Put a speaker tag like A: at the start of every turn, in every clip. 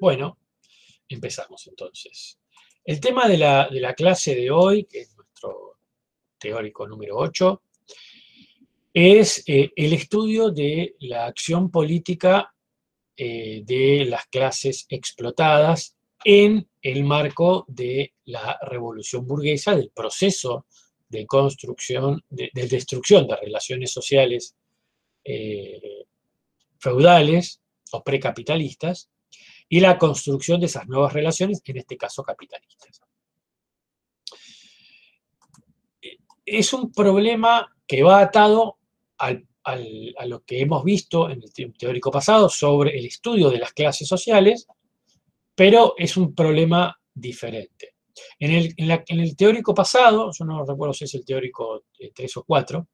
A: Bueno, empezamos entonces. El tema de la, clase de hoy, que es nuestro teórico número 8, es eh, el estudio de la acción política eh, de las clases explotadas en el marco de la revolución burguesa, del proceso de construcción, de, destrucción de relaciones sociales eh, feudales o precapitalistas, y la construcción de esas nuevas relaciones, en este caso capitalistas. Es un problema que va atado a lo que hemos visto en el teórico pasado sobre el estudio de las clases sociales, pero es un problema diferente. En el, teórico pasado, yo no recuerdo si es el teórico 3 o 4,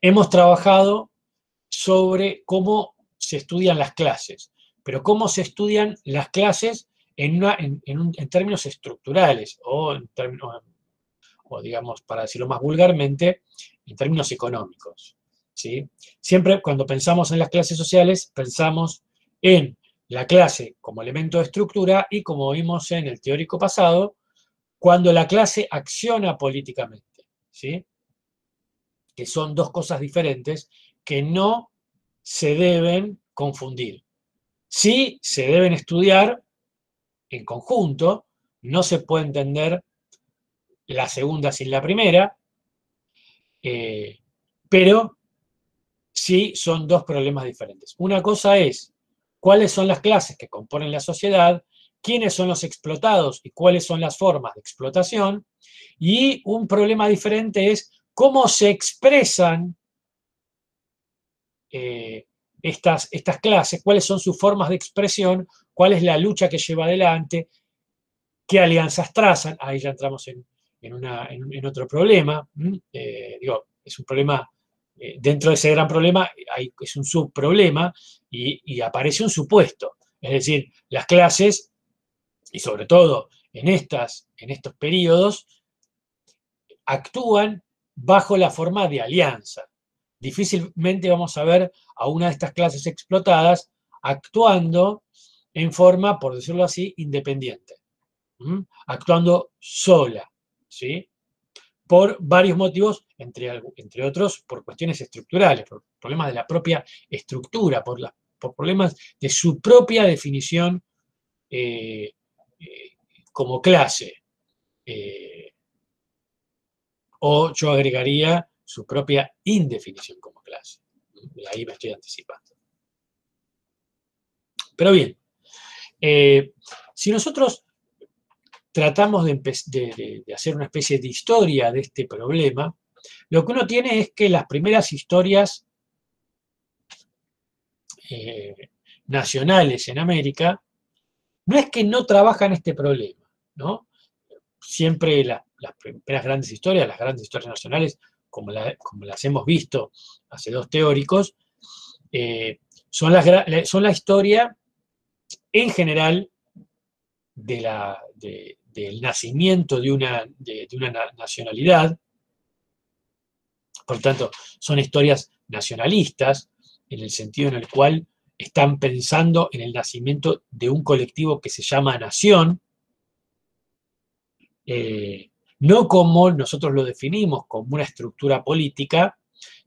A: hemos trabajado sobre cómo se estudian las clases, pero cómo se estudian las clases en, términos estructurales o, en términos, digamos, para decirlo más vulgarmente, en términos económicos. ¿sí? Siempre cuando pensamos en las clases sociales, pensamos en la clase como elemento de estructura y como vimos en el teórico pasado, cuando la clase acciona políticamente, ¿sí? que son dos cosas diferentes que no se deben confundir. Sí se deben estudiar en conjunto, no se puede entender la segunda sin la primera, eh, pero sí son dos problemas diferentes. Una cosa es cuáles son las clases que componen la sociedad, quiénes son los explotados y cuáles son las formas de explotación, y un problema diferente es cómo se expresan eh, estas, estas clases, cuáles son sus formas de expresión, cuál es la lucha que lleva adelante, qué alianzas trazan, ahí ya entramos en, en, otro problema, eh, digo, es un problema, eh, dentro de ese gran problema hay, es un subproblema y, y aparece un supuesto, es decir, las clases, y sobre todo en, estas, en estos periodos, actúan bajo la forma de alianza difícilmente vamos a ver a una de estas clases explotadas actuando en forma, por decirlo así, independiente, actuando sola, ¿sí? por varios motivos, entre, entre, otros por cuestiones estructurales, por problemas de la propia estructura, por, por problemas de su propia definición eh, eh, como clase. Eh, o yo agregaría su propia indefinición como clase. Y ahí me estoy anticipando. Pero bien, eh, si nosotros tratamos de, hacer una especie de historia de este problema, lo que uno tiene es que las primeras historias eh, nacionales en América no es que no trabajan este problema, ¿no? Siempre las primeras grandes historias, las grandes historias nacionales, como, las hemos visto hace dos teóricos, eh, son, son, la historia en general del nacimiento de una, de, una nacionalidad. Por tanto, son historias nacionalistas en el sentido en el cual están pensando en el nacimiento de un colectivo que se llama nación, eh, no como nosotros lo definimos, como una estructura política,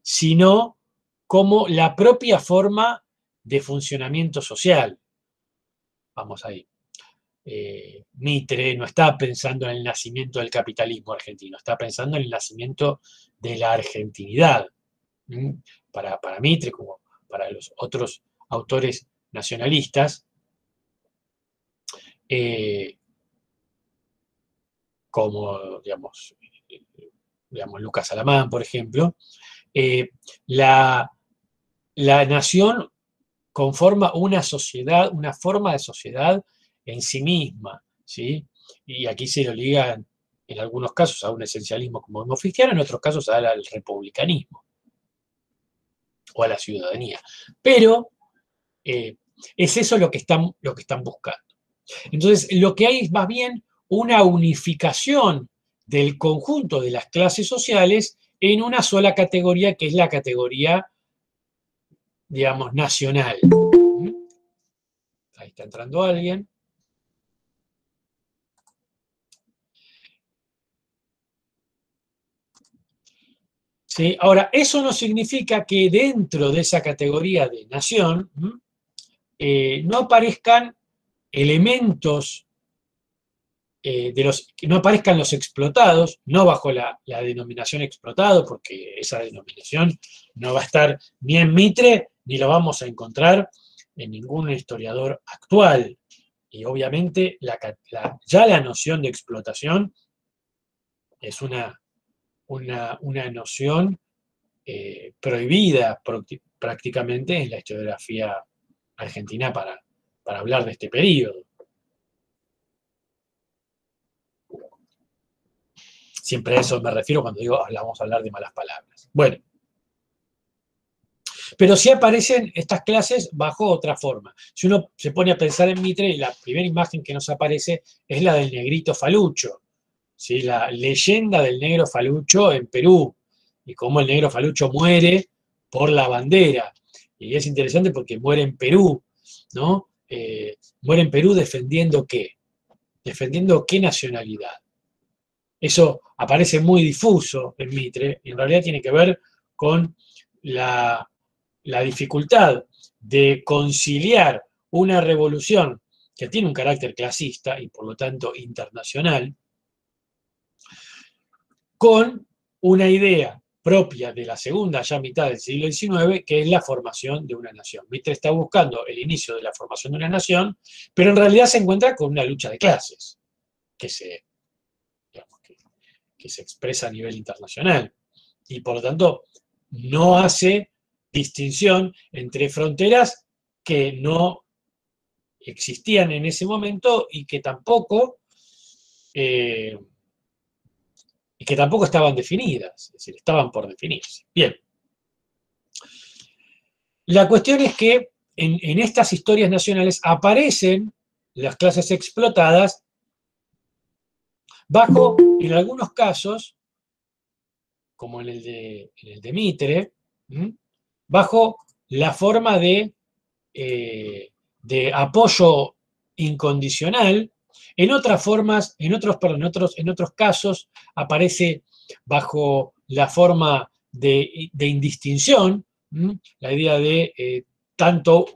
A: sino como la propia forma de funcionamiento social. Vamos ahí. Eh, Mitre no está pensando en el nacimiento del capitalismo argentino, está pensando en el nacimiento de la argentinidad. Para, Mitre, como para los otros autores nacionalistas, eh, como, digamos, digamos Lucas Alamán, por ejemplo, eh, la, la nación conforma una sociedad, una forma de sociedad en sí misma, ¿sí? Y aquí se lo liga en algunos casos a un esencialismo como cristiano, en otros casos al republicanismo o a la ciudadanía. Pero eh, es eso lo que, están, lo que están buscando. Entonces, lo que hay es más bien una unificación del conjunto de las clases sociales en una sola categoría, que es la categoría, digamos, nacional. Ahí está entrando alguien. ¿Sí? Ahora, eso no significa que dentro de esa categoría de nación eh, no aparezcan elementos eh, de los que no aparezcan los explotados, no bajo la, denominación explotado, porque esa denominación no va a estar ni en Mitre, ni lo vamos a encontrar en ningún historiador actual. Y obviamente ya la noción de explotación es una, una, noción eh, prohibida prácticamente en la historiografía argentina para, para hablar de este periodo. Siempre a eso me refiero cuando digo vamos a hablar de malas palabras. Bueno. Pero sí aparecen estas clases bajo otra forma. Si uno se pone a pensar en Mitre, la primera imagen que nos aparece es la del negrito falucho. ¿sí? La leyenda del negro falucho en Perú. Y cómo el negro falucho muere por la bandera. Y es interesante porque muere en Perú, ¿no? Eh, muere en Perú defendiendo qué? Defendiendo qué nacionalidad. Eso aparece muy difuso en Mitre y en realidad tiene que ver con la, dificultad de conciliar una revolución que tiene un carácter clasista y por lo tanto internacional, con una idea propia de la segunda ya mitad del siglo XIX, que es la formación de una nación. Mitre está buscando el inicio de la formación de una nación, pero en realidad se encuentra con una lucha de clases, que se que se expresa a nivel internacional. Y por lo tanto, no hace distinción entre fronteras que no existían en ese momento y que tampoco, eh, y que tampoco estaban definidas, es decir, estaban por definirse. Bien. La cuestión es que en, en estas historias nacionales aparecen las clases explotadas bajo, en algunos casos, como en el de, el de Mitre, bajo la forma de, eh, de apoyo incondicional, en otras formas, en otros, perdón, en otros, en otros casos aparece bajo la forma de, indistinción, la idea de eh, tanto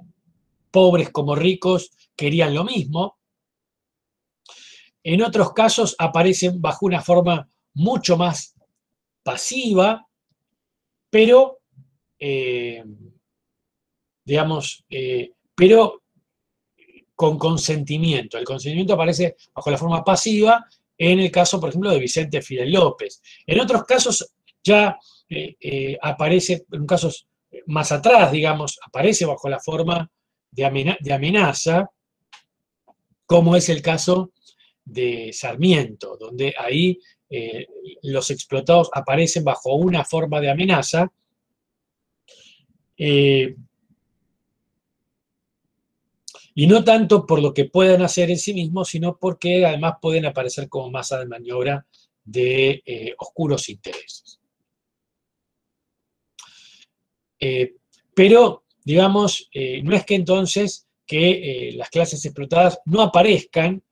A: pobres como ricos querían lo mismo, en otros casos aparecen bajo una forma mucho más pasiva, pero, eh, digamos, eh, pero con consentimiento. El consentimiento aparece bajo la forma pasiva en el caso, por ejemplo, de Vicente Fidel López. En otros casos ya eh, aparece, en casos más atrás, digamos, aparece bajo la forma de, de amenaza, como es el caso de Sarmiento, donde ahí eh, los explotados aparecen bajo una forma de amenaza. Eh, y no tanto por lo que puedan hacer en sí mismos, sino porque además pueden aparecer como masa de maniobra de eh, oscuros intereses. pero, digamos, no es que entonces que las clases explotadas no aparezcan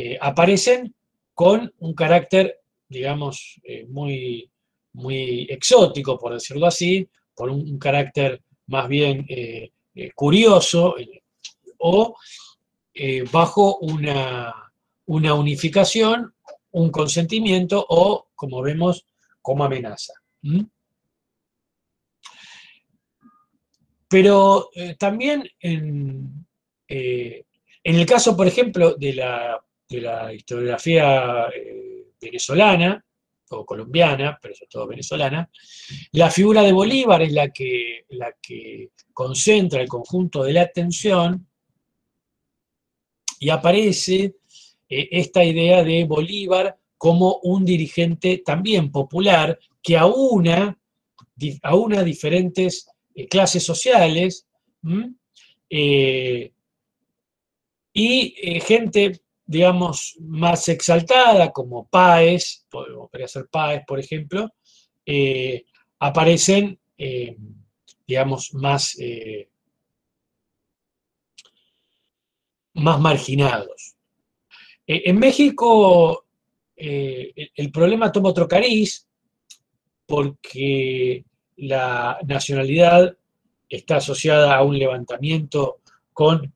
A: eh, aparecen con un carácter, digamos, eh, muy, muy exótico, por decirlo así, por un, carácter más bien eh, curioso, o bajo una, unificación, un consentimiento o, como vemos, como amenaza. Pero también en, en, el caso, por ejemplo, de la de la historiografía eh, venezolana, o colombiana, pero sobre todo venezolana, la figura de Bolívar es la que, la que concentra el conjunto de la atención y aparece eh, esta idea de Bolívar como un dirigente también popular que aúna, aúna diferentes eh, clases sociales y gente digamos, más exaltada, como Páez, podría ser Páez, por ejemplo, eh, aparecen, eh, digamos, más, eh, más marginados. en México el problema toma otro cariz porque la nacionalidad está asociada a un levantamiento con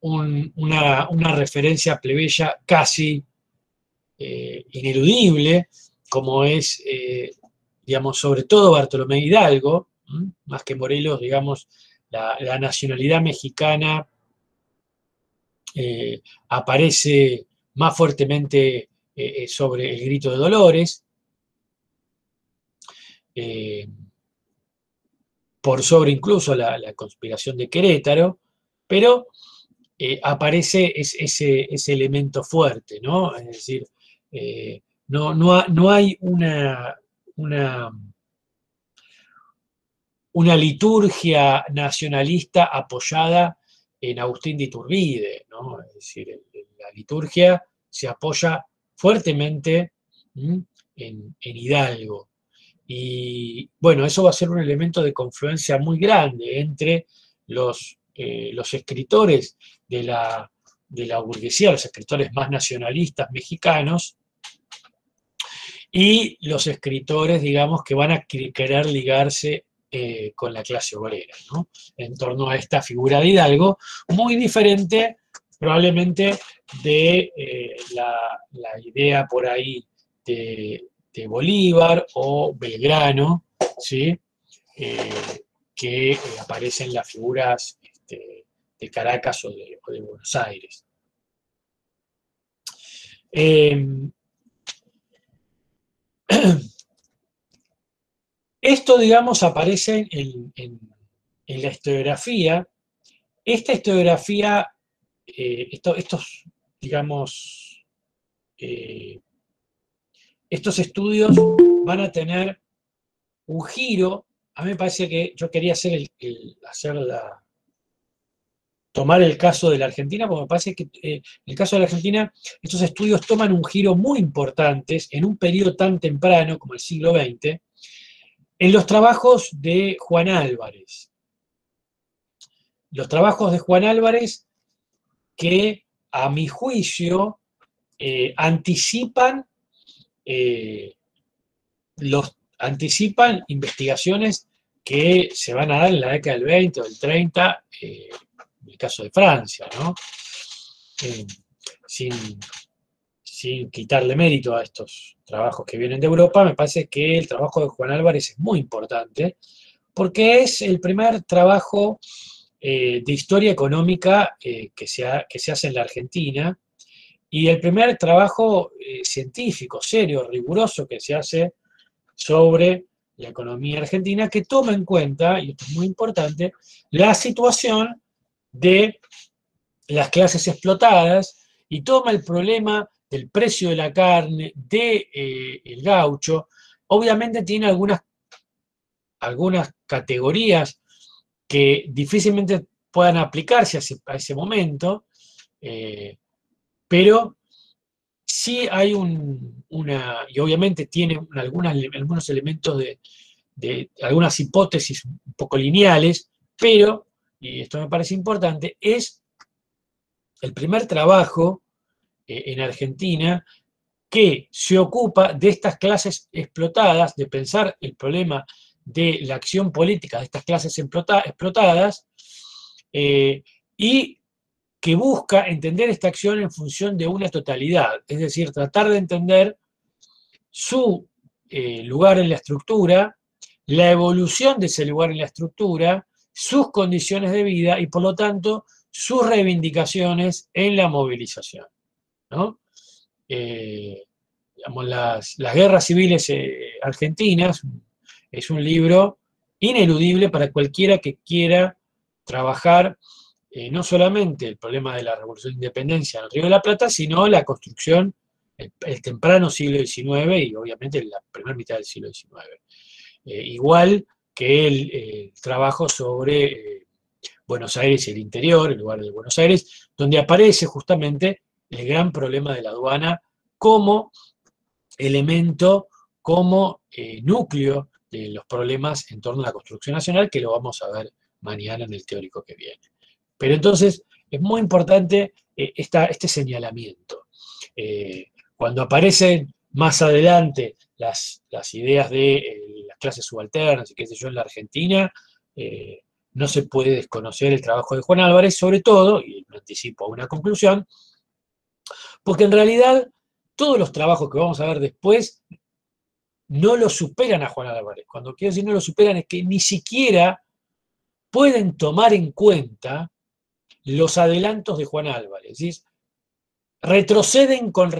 A: eh, una, referencia plebeya casi eh, ineludible, como es, eh, digamos, sobre todo Bartolomé Hidalgo, más que Morelos, digamos, la, nacionalidad mexicana aparece más fuertemente sobre el grito de Dolores, por sobre incluso la, conspiración de Querétaro, pero eh, aparece ese, elemento fuerte, ¿no? Es decir, eh, no, no, hay una, una, una, liturgia nacionalista apoyada en Agustín de Iturbide, ¿no? Es decir, la liturgia se apoya fuertemente en, en Hidalgo. Y bueno, eso va a ser un elemento de confluencia muy grande entre los, eh, los escritores de la, de la burguesía, los escritores más nacionalistas mexicanos, y los escritores, digamos, que van a querer ligarse eh, con la clase obrera, ¿no? en torno a esta figura de Hidalgo, muy diferente probablemente de eh, la, idea por ahí de, Bolívar o Belgrano, ¿sí? Que aparecen las figuras este, de Caracas o de, Buenos Aires. Em, esto, digamos, aparece en, la historiografía. Esta historiografía, eh, estos, digamos, estos estudios van a tener un giro. A mí me parece que yo quería hacer el, hacer la, tomar el caso de la Argentina, porque me parece que eh, el caso de la Argentina, estos estudios toman un giro muy importante en un periodo tan temprano como el siglo XX, en los trabajos de Juan Álvarez. Los trabajos de Juan Álvarez que, a mi juicio, eh, anticipan eh, los anticipan investigaciones que se van a dar en la década del 20 o del 30, eh, en el caso de Francia, ¿no? Eh, sin, sin quitarle mérito a estos trabajos que vienen de Europa, me parece que el trabajo de Juan Álvarez es muy importante, porque es el primer trabajo de historia económica que, se que se hace en la Argentina, y el primer trabajo eh, científico, serio, riguroso que se hace sobre la economía argentina, que toma en cuenta, y esto es muy importante, la situación de las clases explotadas y toma el problema del precio de la carne, de, eh, gaucho. Obviamente tiene algunas, algunas categorías que difícilmente puedan aplicarse a ese, momento, eh, pero sí hay una, y obviamente tiene algunos elementos de, algunas hipótesis un poco lineales, pero, y esto me parece importante, es el primer trabajo eh, en Argentina que se ocupa de estas clases explotadas, de pensar el problema de la acción política de estas clases explotadas, eh, y que busca entender esta acción en función de una totalidad, es decir, tratar de entender su eh, lugar en la estructura, la evolución de ese lugar en la estructura, sus condiciones de vida y por lo tanto sus reivindicaciones en la movilización. Eh, las, guerras civiles eh, argentinas es un libro ineludible para cualquiera que quiera trabajar eh, no solamente el problema de la revolución de independencia en el Río de la Plata, sino la construcción, el, temprano siglo XIX y obviamente la primera mitad del siglo XIX. Igual que el, trabajo sobre eh, Buenos Aires y el interior, el lugar de Buenos Aires, donde aparece justamente el gran problema de la aduana como elemento, como núcleo de los problemas en torno a la construcción nacional, que lo vamos a ver mañana en el teórico que viene. Pero entonces es muy importante este señalamiento. cuando aparecen más adelante las, ideas de las clases subalternas y qué sé yo en la Argentina, no se puede desconocer el trabajo de Juan Álvarez, sobre todo, y anticipo a una conclusión, porque en realidad todos los trabajos que vamos a ver después no lo superan a Juan Álvarez. Cuando quiero decir no lo superan es que ni siquiera pueden tomar en cuenta los adelantos de Juan Álvarez. Retroceden con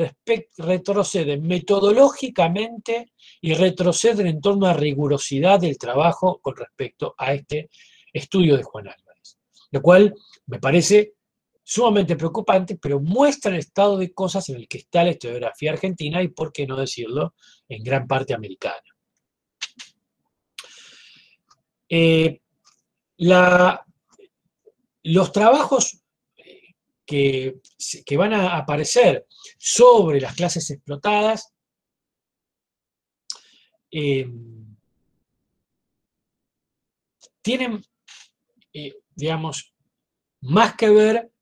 A: retroceden metodológicamente y retroceden en torno a rigurosidad del trabajo con respecto a este estudio de Juan Álvarez, lo cual me parece sumamente preocupante, pero muestra el estado de cosas en el que está la historiografía argentina y, por qué no decirlo, en gran parte americana. Eh, los trabajos eh, que, van a aparecer sobre las clases explotadas eh, tienen digamos, más que ver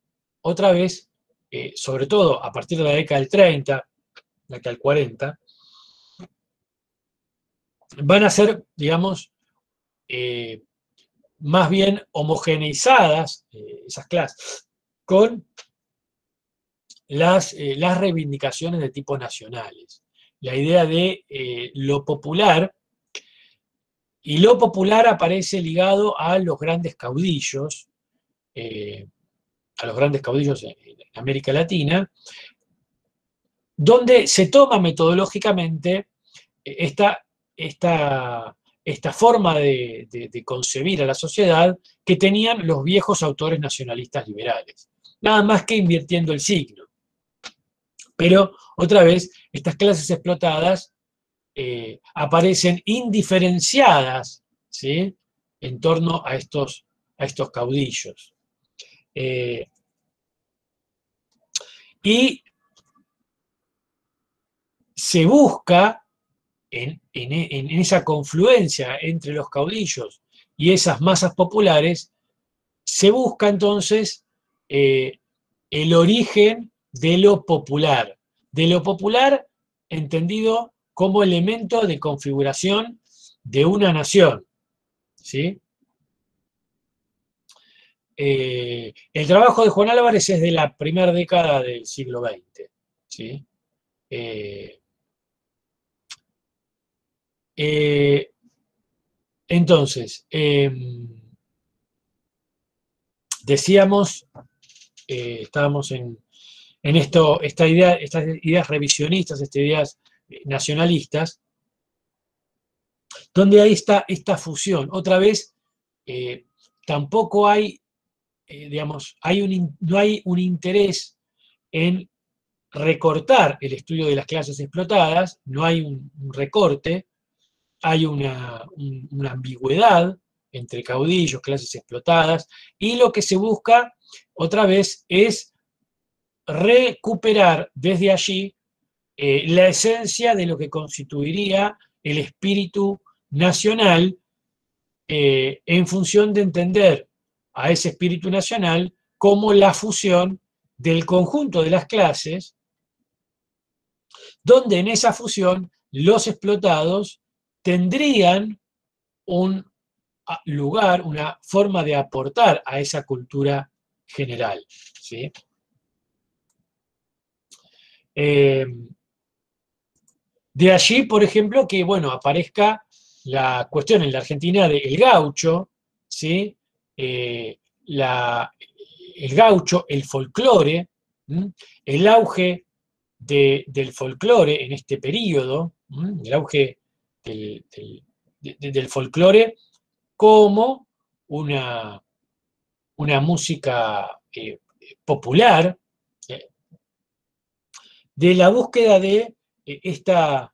A: otra vez, eh, sobre todo a partir de la década del 30, la década del 40, van a ser, digamos, eh, más bien homogeneizadas eh, esas clases con las, las, reivindicaciones de tipo nacionales. La idea de lo popular y lo popular aparece ligado a los grandes caudillos, eh, a los grandes caudillos en, América Latina, donde se toma metodológicamente esta, esta, esta forma de, concebir a la sociedad que tenían los viejos autores nacionalistas liberales, nada más que invirtiendo el signo. Pero, otra vez, estas clases explotadas eh, aparecen indiferenciadas ¿sí? en torno a estos, a estos caudillos. Eh, y se busca en, esa confluencia entre los caudillos y esas masas populares, se busca entonces eh, el origen de lo popular, de lo popular entendido como elemento de configuración de una nación. ¿sí? Eh, el trabajo de Juan Álvarez es de la primera década del siglo XX. ¿sí? Eh, entonces, em, decíamos, estábamos en, esto, esta idea, estas ideas revisionistas, estas ideas nacionalistas, donde hay esta, esta fusión. Otra vez, eh, tampoco hay, eh, digamos, hay un, no hay un interés en recortar el estudio de las clases explotadas, no hay un, recorte, hay una, una, ambigüedad entre caudillos, clases explotadas, y lo que se busca, otra vez, es recuperar desde allí eh, la esencia de lo que constituiría el espíritu nacional eh, en función de entender a ese espíritu nacional como la fusión del conjunto de las clases, donde en esa fusión los explotados tendrían un lugar, una forma de aportar a esa cultura general. ¿sí? Eh, de allí, por ejemplo, que bueno, aparezca la cuestión en la Argentina del gaucho, ¿sí? Eh, el gaucho, el folclore, el auge del folclore en este periodo, el auge del, folclore como una, una música eh, popular, eh, de la búsqueda de e, esta,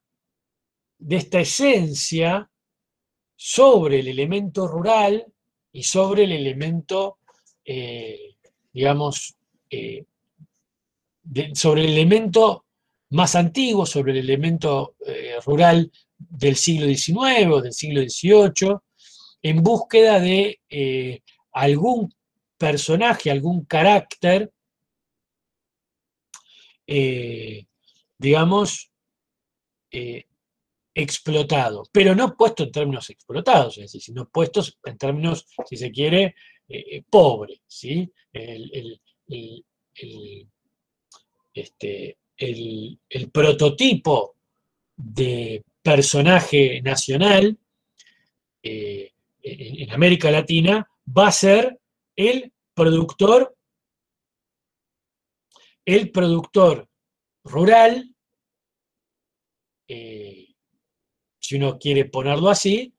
A: de esta esencia sobre el elemento rural y sobre el elemento, eh, digamos, eh, sobre el elemento más antiguo, sobre el elemento eh, rural del siglo XIX o del siglo XVIII, en búsqueda de algún personaje, algún carácter, eh, digamos, eh, explotado, pero no puesto en términos explotados, es decir, sino puestos en términos, si se quiere, eh, pobre, ¿sí? El, este, el prototipo de personaje nacional en, América Latina va a ser el productor, el productor rural, eh, si uno quiere ponerlo así,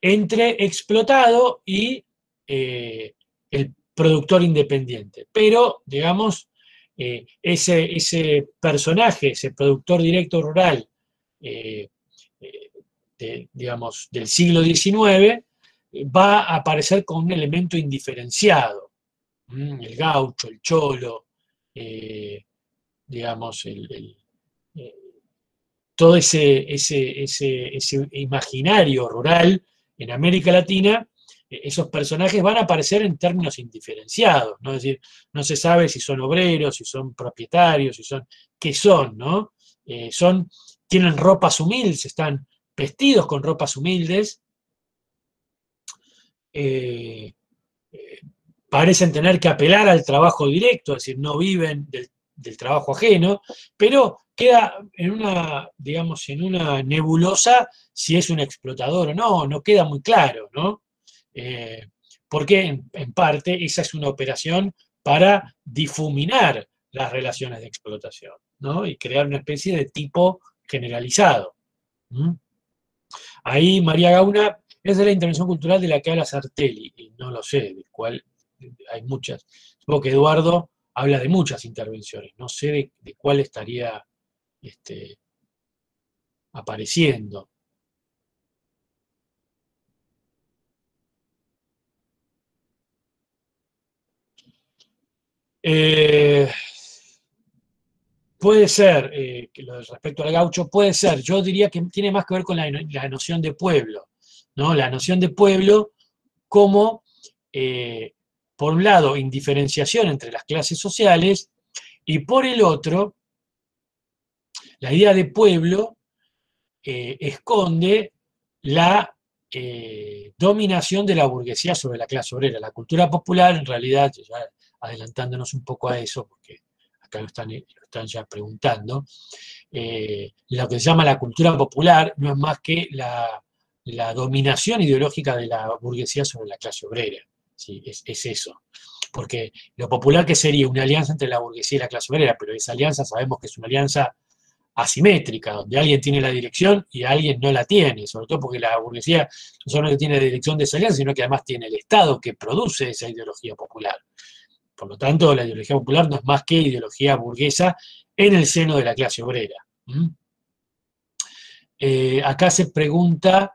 A: entre explotado y eh, el productor independiente. Pero, digamos, ese, ese, personaje, ese productor directo rural, digamos, del siglo XIX, va a aparecer con un elemento indiferenciado. El gaucho, el cholo, eh, digamos, eh, todo ese, ese, ese, imaginario rural en América Latina, eh, esos personajes van a aparecer en términos indiferenciados, ¿no? Es decir, no se sabe si son obreros, si son propietarios, si son, qué son, ¿no? son, tienen ropas humildes, están vestidos con ropas humildes, eh, parecen tener que apelar al trabajo directo, es decir, no viven del, trabajo ajeno, pero queda en una, digamos, en una nebulosa si es un explotador o no, no queda muy claro, ¿no? Eh, porque en, en, parte esa es una operación para difuminar las relaciones de explotación, ¿no? Y crear una especie de tipo generalizado. Ahí María Gauna es de la intervención cultural de la que habla Sartelli, y no lo sé, de cuál hay muchas. Supongo que Eduardo habla de muchas intervenciones, no sé de, cuál estaría este, apareciendo. Eh, Puede ser, eh, respecto al gaucho, puede ser. Yo diría que tiene más que ver con la, noción de pueblo, ¿no? La noción de pueblo como, eh, por un lado, indiferenciación entre las clases sociales y por el otro, la idea de pueblo eh, esconde la dominación de la burguesía sobre la clase obrera. La cultura popular, en realidad, adelantándonos un poco a eso, porque acá lo están, están ya preguntando, eh, lo que se llama la cultura popular no es más que la, dominación ideológica de la burguesía sobre la clase obrera. ¿sí? Es, eso. Porque lo popular que sería una alianza entre la burguesía y la clase obrera, pero esa alianza sabemos que es una alianza asimétrica, donde alguien tiene la dirección y alguien no la tiene, sobre todo porque la burguesía no solo tiene la dirección de esa alianza, sino que además tiene el Estado que produce esa ideología popular. Por lo tanto, la ideología popular no es más que ideología burguesa en el seno de la clase obrera. Eh, acá se pregunta,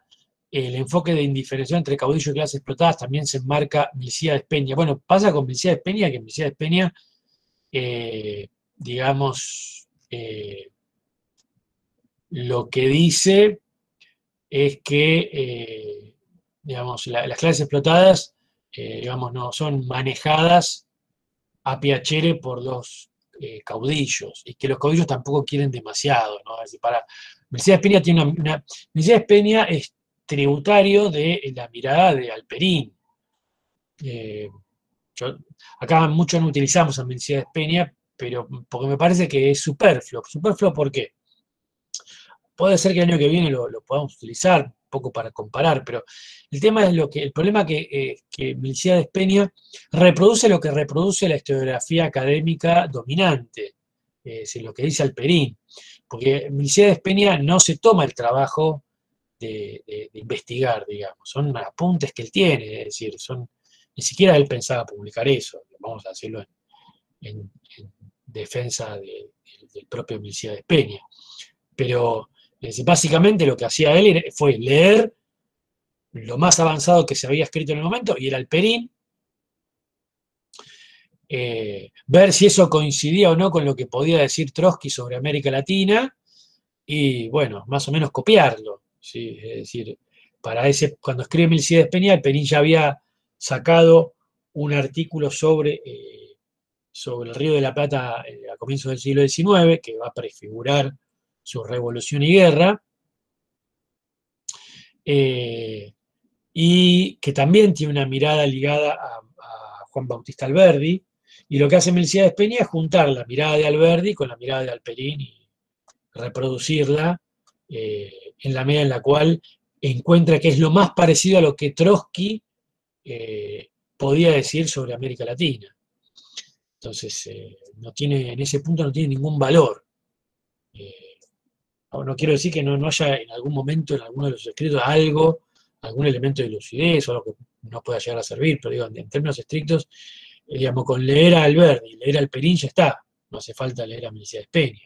A: el enfoque de indiferencia entre caudillo y clases explotadas también se enmarca de Peña. Bueno, pasa con de Peña que de Peña, eh, digamos, eh, lo que dice es que, digamos, las clases explotadas, digamos, no son manejadas a Piacere por los eh, caudillos, y que los caudillos tampoco quieren demasiado, ¿no? Es decir, Mercedes tiene una, Mercedes Peña es tributario de la mirada de Alperín. Eh, acá muchos no utilizamos a Mercedes Peña, pero porque me parece que es superfluo. ¿Superfluo por qué? Puede ser que el año que viene lo, podamos utilizar, poco para comparar, pero el tema es lo que, el problema que, eh, que Peña reproduce lo que reproduce la historiografía académica dominante, es lo que dice Alperín, porque Milciades Peña no se toma el trabajo de, investigar, digamos, son apuntes que él tiene, es decir, son, ni siquiera él pensaba publicar eso, vamos a hacerlo en, defensa del propio Milciades Peña, pero básicamente lo que hacía él fue leer lo más avanzado que se había escrito en el momento, y el Alperín, eh, ver si eso coincidía o no con lo que podía decir Trotsky sobre América Latina, y bueno, más o menos copiarlo. Es decir, para ese, cuando escribe Milciades Peña, Alperín ya había sacado un artículo sobre, eh, sobre el Río de la Plata a comienzos del siglo XIX, que va a prefigurar su revolución y guerra, y que también tiene una mirada ligada a, Juan Bautista Alberdi, y lo que hace Melciades Peña es juntar la mirada de Alberdi con la mirada de Alperín y reproducirla eh, en la medida en la cual encuentra que es lo más parecido a lo que Trotsky eh, podía decir sobre América Latina. Entonces, eh, no tiene, en ese punto no tiene ningún valor. no quiero decir que no, no, haya en algún momento en alguno de los escritos algo, algún elemento de lucidez o algo que no pueda llegar a servir, pero digo, en términos estrictos, digamos, con leer a Alberti, leer al Perín ya está, no hace falta leer a de Peña,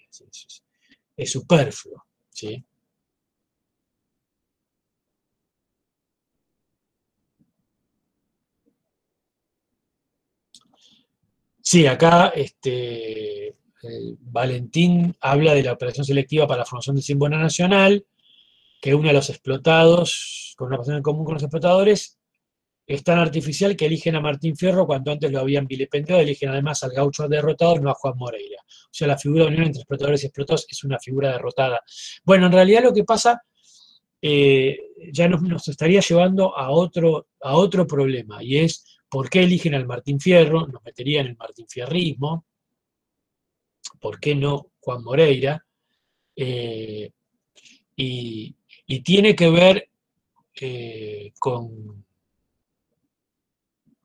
A: es, superfluo, ¿sí? Sí, acá este, Valentín habla de la operación selectiva para la formación de símbolo nacional, que une a los explotados con una pasión en común con los explotadores es tan artificial que eligen a Martín Fierro cuando antes lo habían vilipendiado, eligen además al gaucho derrotado, no a Juan Moreira. O sea, la figura de unión entre explotadores y explotados es una figura derrotada. Bueno, en realidad lo que pasa eh, ya nos, estaría llevando a otro, a otro problema, y es por qué eligen al Martín Fierro, nos metería en el Martín Fierrismo, por qué no Juan Moreira, eh, y, tiene que ver eh, con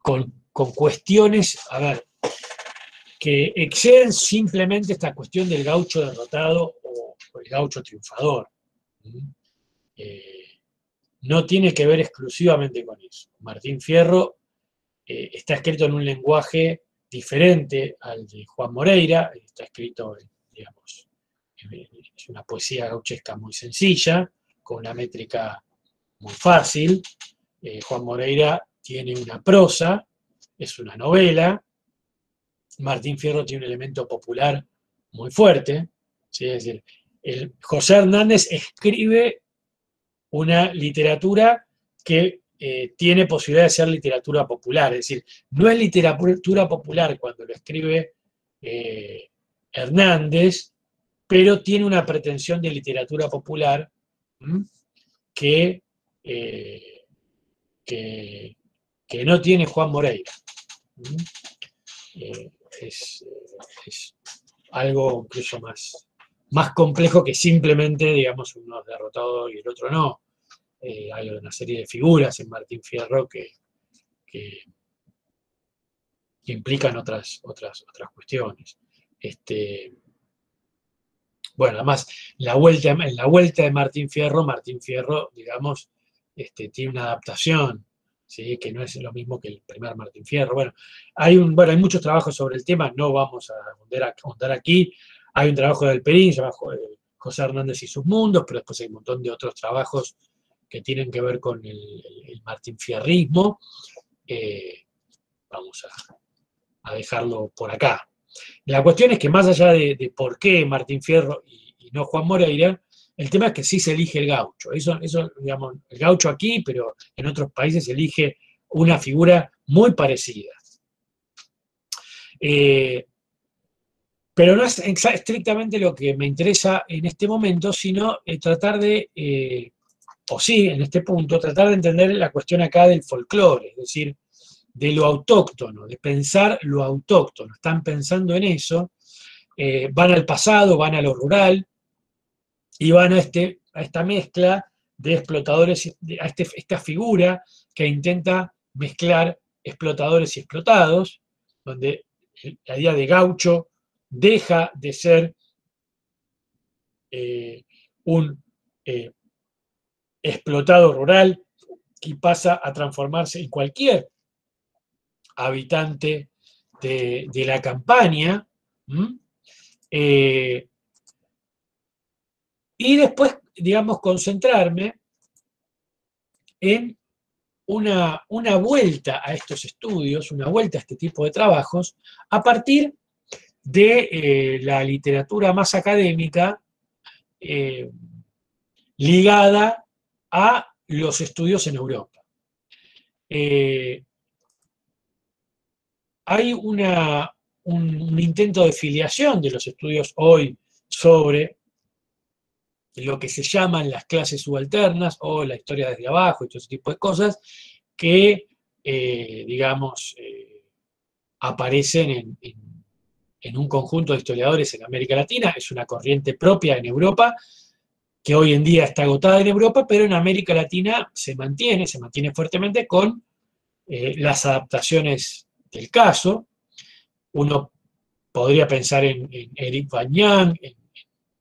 A: con, cuestiones, a ver, que exceden simplemente esta cuestión del gaucho derrotado o, el gaucho triunfador. Eh, no tiene que ver exclusivamente con eso. Martín Fierro eh, está escrito en un lenguaje diferente al de Juan Moreira, está escrito, digamos, es una poesía gauchesca muy sencilla, con una métrica muy fácil. Eh, Juan Moreira tiene una prosa, es una novela. Martín Fierro tiene un elemento popular muy fuerte. Es decir, José Hernández escribe una literatura que eh, tiene posibilidad de ser literatura popular. Es decir, no es literatura popular cuando lo escribe eh, Hernández, pero tiene una pretensión de literatura popular que, eh, que, que no tiene Juan Moreira. Eh, es, algo incluso más, más complejo que simplemente, digamos, uno es derrotado y el otro no. Eh, hay una serie de figuras en Martín Fierro que, implican otras, otras, otras cuestiones. Este, bueno, además, la vuelta, en la vuelta de Martín Fierro, Martín Fierro, digamos, este, tiene una adaptación que no es lo mismo que el primer Martín Fierro. Bueno, hay, un, bueno, hay muchos trabajos sobre el tema, no vamos a contar aquí. Hay un trabajo del Perín, llamado José Hernández y sus mundos, pero después hay un montón de otros trabajos que tienen que ver con el, Martín Fierrismo. Eh, vamos a, dejarlo por acá. La cuestión es que más allá de, por qué Martín Fierro y no Juan Moreira, el tema es que sí se elige el gaucho. Eso, eso, digamos, el gaucho aquí, pero en otros países se elige una figura muy parecida. Eh, pero no es estrictamente lo que me interesa en este momento, sino eh, tratar de, o sí, en este punto, tratar de entender la cuestión acá del folclore, es decir, de lo autóctono, de pensar lo autóctono. Están pensando en eso, van al pasado, van a lo rural, y van a, este, a esta mezcla de explotadores, a este, esta figura que intenta mezclar explotadores y explotados, donde la idea de gaucho deja de ser eh, un eh, explotado rural y pasa a transformarse en cualquier habitante de, la campaña. Y después, digamos, concentrarme en una, vuelta a estos estudios, una vuelta a este tipo de trabajos, a partir de eh, la literatura más académica eh, ligada a los estudios en Europa. Eh, hay una, un, intento de filiación de los estudios hoy sobre lo que se llaman las clases subalternas o la historia desde abajo y todo ese tipo de cosas que, eh, digamos, eh, aparecen en, en, un conjunto de historiadores en América Latina. Es una corriente propia en Europa que hoy en día está agotada en Europa, pero en América Latina se mantiene, se mantiene fuertemente con eh, las adaptaciones del caso. Uno podría pensar en, Eric Bañán,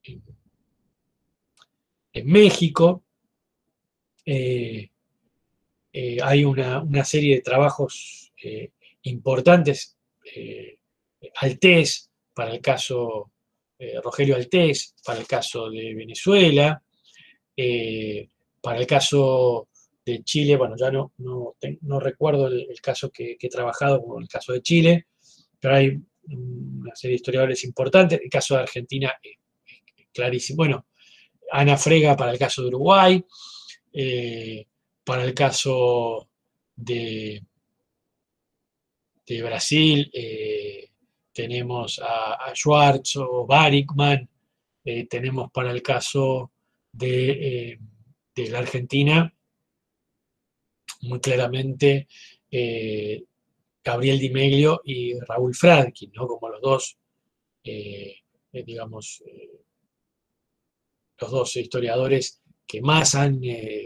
A: en, México. Eh, eh, hay una, serie de trabajos importantes, Altés, para el caso Rogelio Altés, para el caso de Venezuela, para el caso de Chile, bueno, ya no, no, recuerdo el, caso que, he trabajado, como el caso de Chile, pero hay una serie de historiadores importantes. El caso de Argentina es, clarísimo. Bueno, Ana Frega para el caso de Uruguay, eh, para el caso de, de Brasil, eh, tenemos a, Schwartz o Barikman, eh, tenemos para el caso de, de la Argentina muy claramente eh, Gabriel Di Meglio y Raúl Fradkin, ¿no? como los dos, eh, eh, digamos, los dos historiadores que más han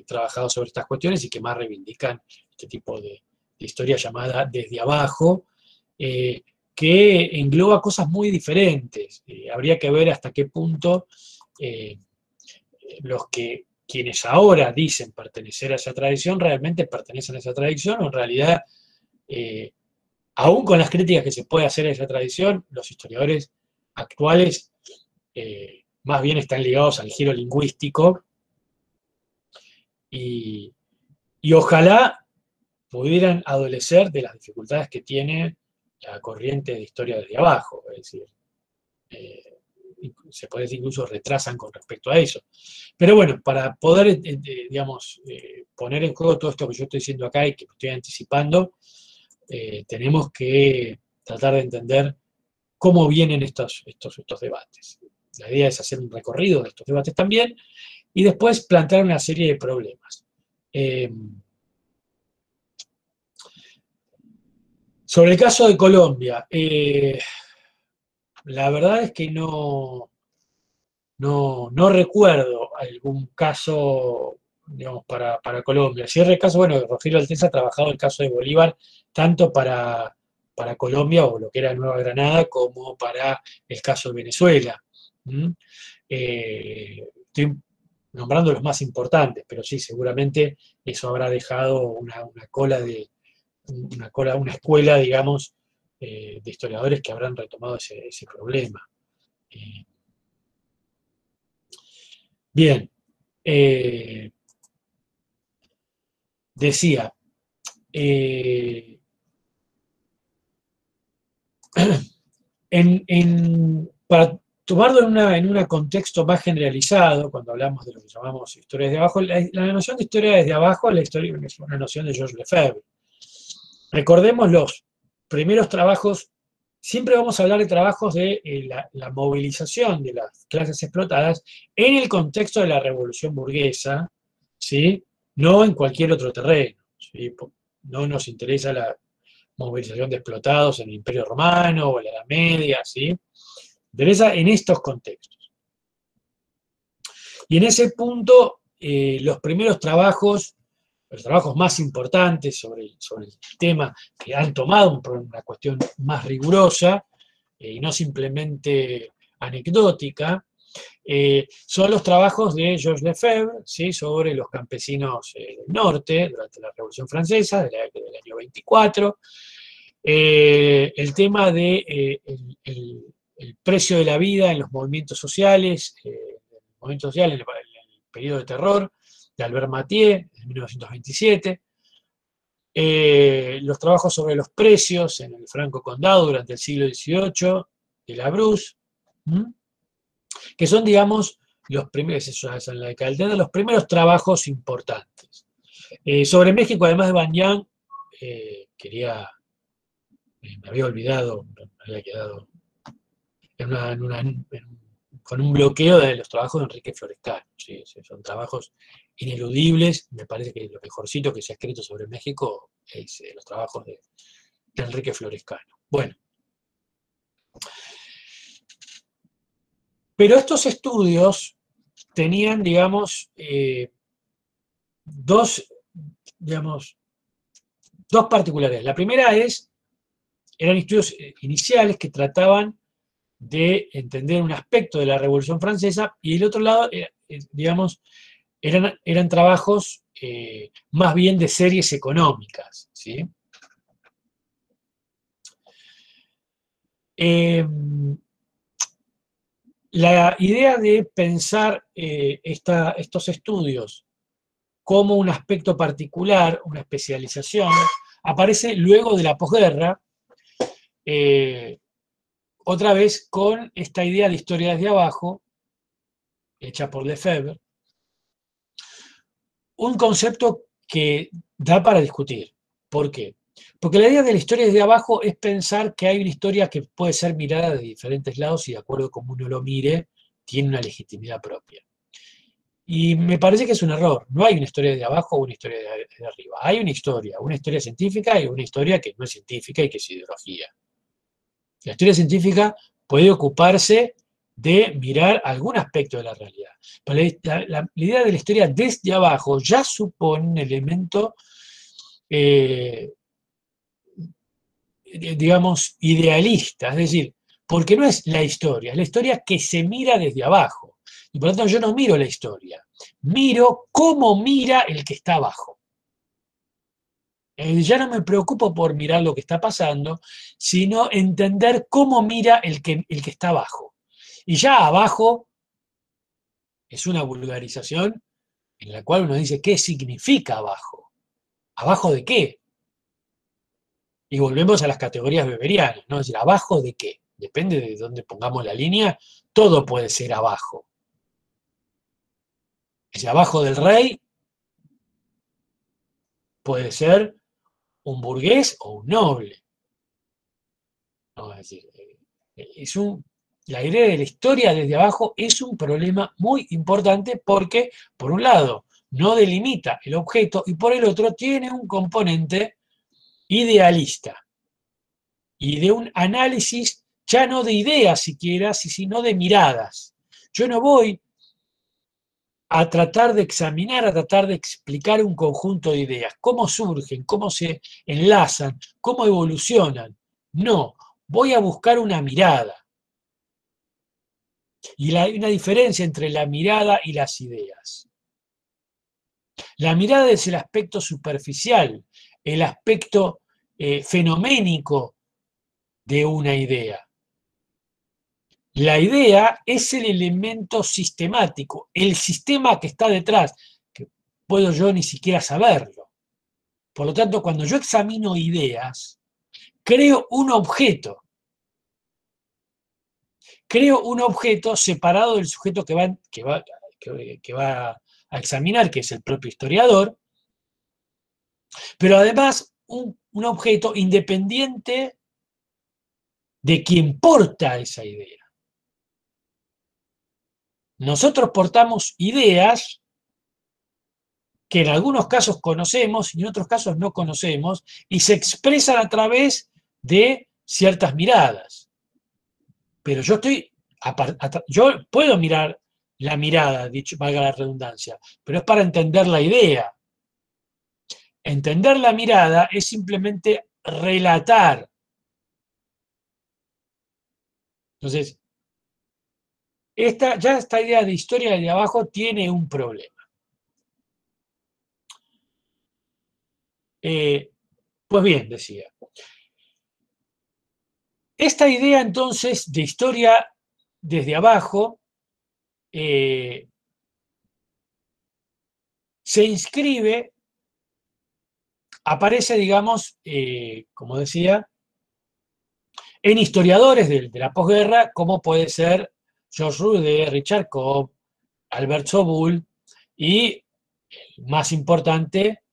A: trabajado sobre estas cuestiones y que más reivindican este tipo de, historia llamada desde abajo, que engloba cosas muy diferentes. habría que ver hasta qué punto los que quienes ahora dicen pertenecer a esa tradición realmente pertenecen a esa tradición o en realidad, eh, aún con las críticas que se puede hacer a esa tradición, los historiadores actuales eh, más bien están ligados al giro lingüístico y, ojalá pudieran adolecer de las dificultades que tiene la corriente de historia desde abajo, es decir, eh, se puede decir incluso retrasan con respecto a eso. Pero bueno, para poder, eh, eh, digamos, poner en juego todo esto que yo estoy diciendo acá y que estoy anticipando, tenemos que tratar de entender cómo vienen estos, estos, estos debates. La idea es hacer un recorrido de estos debates también y después plantear una serie de problemas. Sobre el caso de Colombia, la verdad es que no, no, recuerdo algún caso, digamos, para, Colombia. Si el caso, bueno, Rogelio Alteza ha trabajado el caso de Bolívar tanto para, para Colombia o lo que era Nueva Granada como para el caso de Venezuela. Eh, estoy nombrando los más importantes, pero sí, seguramente eso habrá dejado una, cola de una una escuela, digamos, eh, de historiadores que habrán retomado ese, problema. Eh, bien, eh, decía, para tomarlo en, un contexto más generalizado, cuando hablamos de lo que llamamos historias de abajo, la, noción de historia desde abajo la historia, es una noción de Georges Lefebvre. Recordemos los primeros trabajos, siempre vamos a hablar de trabajos de eh, la, movilización de las clases explotadas en el contexto de la revolución burguesa, ¿sí? no en cualquier otro terreno. No nos interesa la movilización de explotados en el Imperio Romano o en la Edad Media, ¿sí? interesa en estos contextos. Y en ese punto, eh, los primeros trabajos los trabajos más importantes sobre el, sobre el tema que han tomado una cuestión más rigurosa eh, y no simplemente anecdótica, eh, son los trabajos de Georges Lefebvre ¿sí? sobre los campesinos eh, del norte durante la Revolución Francesa del, año 24, el tema de el, precio de la vida en los movimientos sociales, el movimiento social en el periodo de terror, de Albert Mathieu, de 1927, eh, los trabajos sobre los precios en el Franco Condado durante el siglo XVIII, de la Bruce, que son, digamos, los primeros, en la década los primeros trabajos importantes. Eh, sobre México, además de Banyan, eh, quería me había olvidado, me había quedado con un bloqueo de los trabajos de Enrique Florescano. son trabajos ineludibles. Me parece que lo mejorcito que se ha escrito sobre México es eh, los trabajos de, Enrique Florescano. Bueno. Pero estos estudios tenían, digamos, eh, dos, digamos, dos particularidades. La primera es, eran estudios eh, iniciales que trataban de entender un aspecto de la Revolución Francesa y el otro lado, eh, eh, digamos, eran, eran trabajos eh, más bien de series económicas. ¿sí? La idea de pensar estos estudios como un aspecto particular, una especialización, aparece luego de la posguerra, otra vez con esta idea de historia desde abajo, hecha por Lefebvre, un concepto que da para discutir. ¿Por qué? Porque la idea de la historia desde abajo es pensar que hay una historia que puede ser mirada de diferentes lados y de acuerdo a cómo uno lo mire, tiene una legitimidad propia. Y me parece que es un error. No hay una historia de abajo o una historia de arriba. Hay una historia, una historia científica y una historia que no es científica y que es ideología. La historia científica puede ocuparse de mirar algún aspecto de la realidad. Pero la, idea de la historia desde abajo ya supone un elemento, eh, digamos, idealista, es decir, porque no es la historia, es la historia que se mira desde abajo. Y por lo tanto yo no miro la historia, miro cómo mira el que está abajo. Eh, ya no me preocupo por mirar lo que está pasando, sino entender cómo mira el que, el que está abajo. Y ya abajo es una vulgarización en la cual uno dice, ¿qué significa abajo? ¿Abajo de qué? Y volvemos a las categorías beberianas, ¿no? Es decir, ¿abajo de qué? Depende de dónde pongamos la línea, todo puede ser abajo. Si abajo del rey puede ser un burgués o un noble. es eh, es un, la idea de la historia desde abajo es un problema muy importante porque, por un lado, no delimita el objeto y por el otro tiene un componente idealista y de un análisis ya no de ideas siquiera, sino de miradas. Yo no voy a tratar de examinar, a tratar de explicar un conjunto de ideas, cómo surgen, cómo se enlazan, cómo evolucionan. No, voy a buscar una mirada. Y hay una diferencia entre la mirada y las ideas. La mirada es el aspecto superficial, el aspecto eh, fenoménico de una idea. La idea es el elemento sistemático, el sistema que está detrás, que puedo yo ni siquiera saberlo. Por lo tanto, cuando yo examino ideas, creo un objeto. Creo un objeto separado del sujeto que va, que va, que va a examinar, que es el propio historiador, pero además un, un objeto independiente de quien porta esa idea. Nosotros portamos ideas que en algunos casos conocemos y en otros casos no conocemos y se expresan a través de ciertas miradas. Pero yo estoy, yo puedo mirar la mirada, dicho, valga la redundancia, pero es para entender la idea. Entender la mirada es simplemente relatar. Entonces, esta, ya esta idea de historia de abajo tiene un problema. Eh, pues bien, decía. Esta idea entonces de historia desde abajo eh, se inscribe, aparece, digamos, eh, como decía, en historiadores de, de la posguerra, como puede ser George Rude, Richard Cobb, Albert Sobul y, el más importante,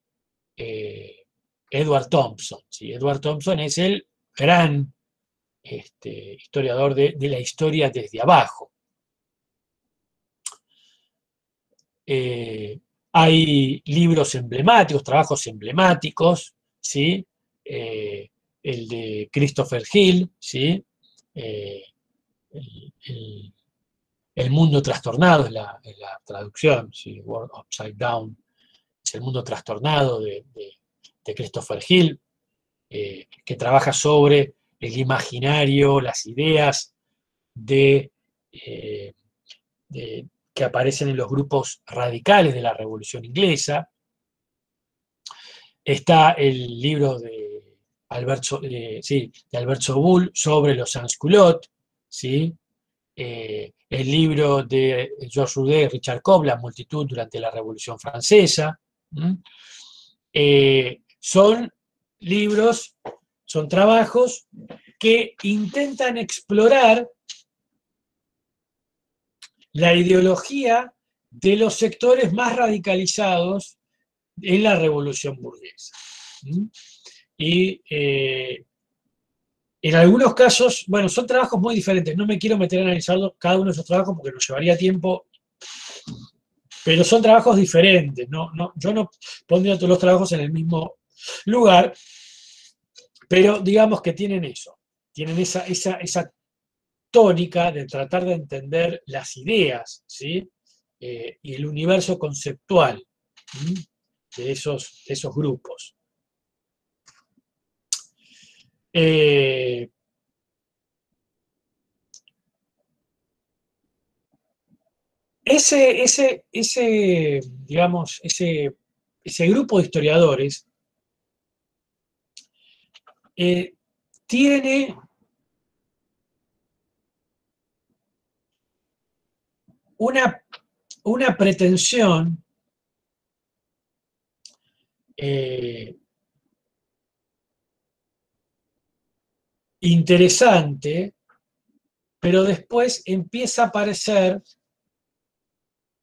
A: eh, Edward Thompson. Edward Thompson es el gran este, historiador de, la historia desde abajo. Eh, hay libros emblemáticos, trabajos emblemáticos, ¿sí? Eh, el de Christopher Hill, ¿sí? El, mundo trastornado es la, traducción. World Upside Down, es el mundo trastornado de, Christopher Hill, que trabaja sobre el imaginario, las ideas de, eh, que aparecen en los grupos radicales de la Revolución Inglesa. Está el libro de Alberto, eh, sí, de Alberto Bull sobre los sans-culottes, ¿sí? Eh, el libro de Georges Roudet y Richard Cobb, La multitud durante la Revolución Francesa. son libros son trabajos que intentan explorar la ideología de los sectores más radicalizados en la revolución burguesa. Y eh, en algunos casos, bueno, son trabajos muy diferentes, no me quiero meter a analizar cada uno de esos trabajos porque nos llevaría tiempo, pero son trabajos diferentes, no, yo no pondría todos los trabajos en el mismo lugar, pero digamos que tienen eso, tienen esa, tónica de tratar de entender las ideas ¿sí? Eh, y el universo conceptual de, esos grupos. Eh, ese, ese, ese, digamos, ese, ese grupo de historiadores eh, tiene una, una pretensión eh, interesante, pero después empieza a aparecer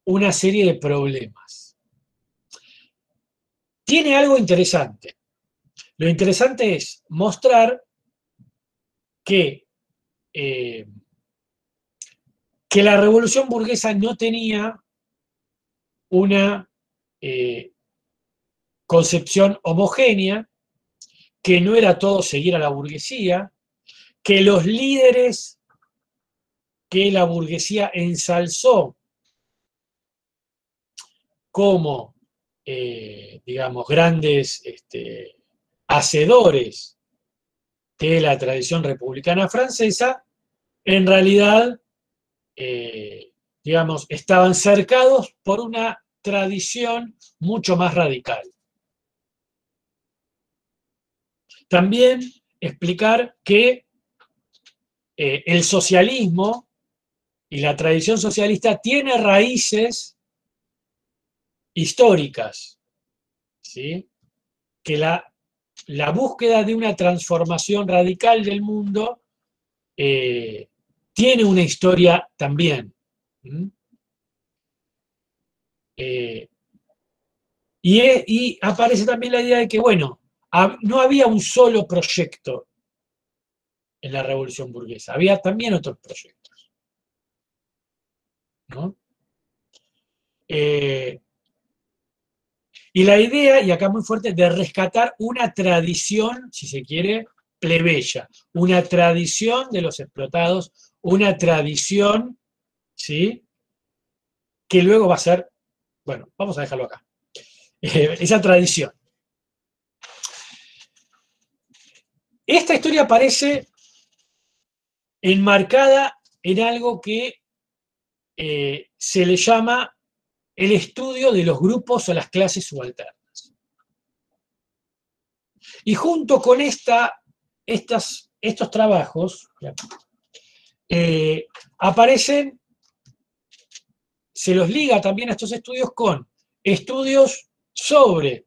A: una serie de problemas. Tiene algo interesante. Lo interesante es mostrar que, eh, que la revolución burguesa no tenía una eh, concepción homogénea, que no era todo seguir a la burguesía, que los líderes que la burguesía ensalzó como, eh, digamos, grandes este, hacedores de la tradición republicana francesa, en realidad, eh, digamos, estaban cercados por una tradición mucho más radical. También explicar que eh, el socialismo y la tradición socialista tiene raíces históricas, ¿sí? que la la búsqueda de una transformación radical del mundo eh, tiene una historia también. Eh, y, aparece también la idea de que, bueno, no había un solo proyecto en la revolución burguesa, había también otros proyectos. ¿no? Eh, y la idea, y acá muy fuerte, de rescatar una tradición, si se quiere, plebeya, una tradición de los explotados, una tradición, ¿sí? Que luego va a ser, bueno, vamos a dejarlo acá, eh, esa tradición. Esta historia aparece enmarcada en algo que eh, se le llama el estudio de los grupos o las clases subalternas. Y junto con esta, estas, estos trabajos eh, aparecen, se los liga también a estos estudios con estudios sobre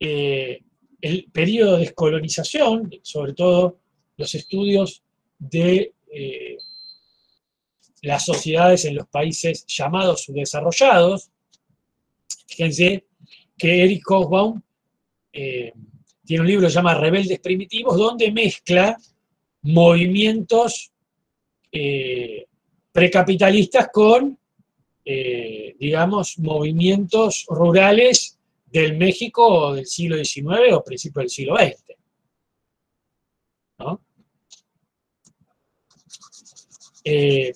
A: eh, el periodo de descolonización, sobre todo los estudios de eh, las sociedades en los países llamados subdesarrollados. Fíjense que Eric Hobsbawm eh, tiene un libro que se llama Rebeldes Primitivos, donde mezcla movimientos eh, precapitalistas con, digamos, movimientos rurales del México del siglo XIX o principios del siglo XX. Eh,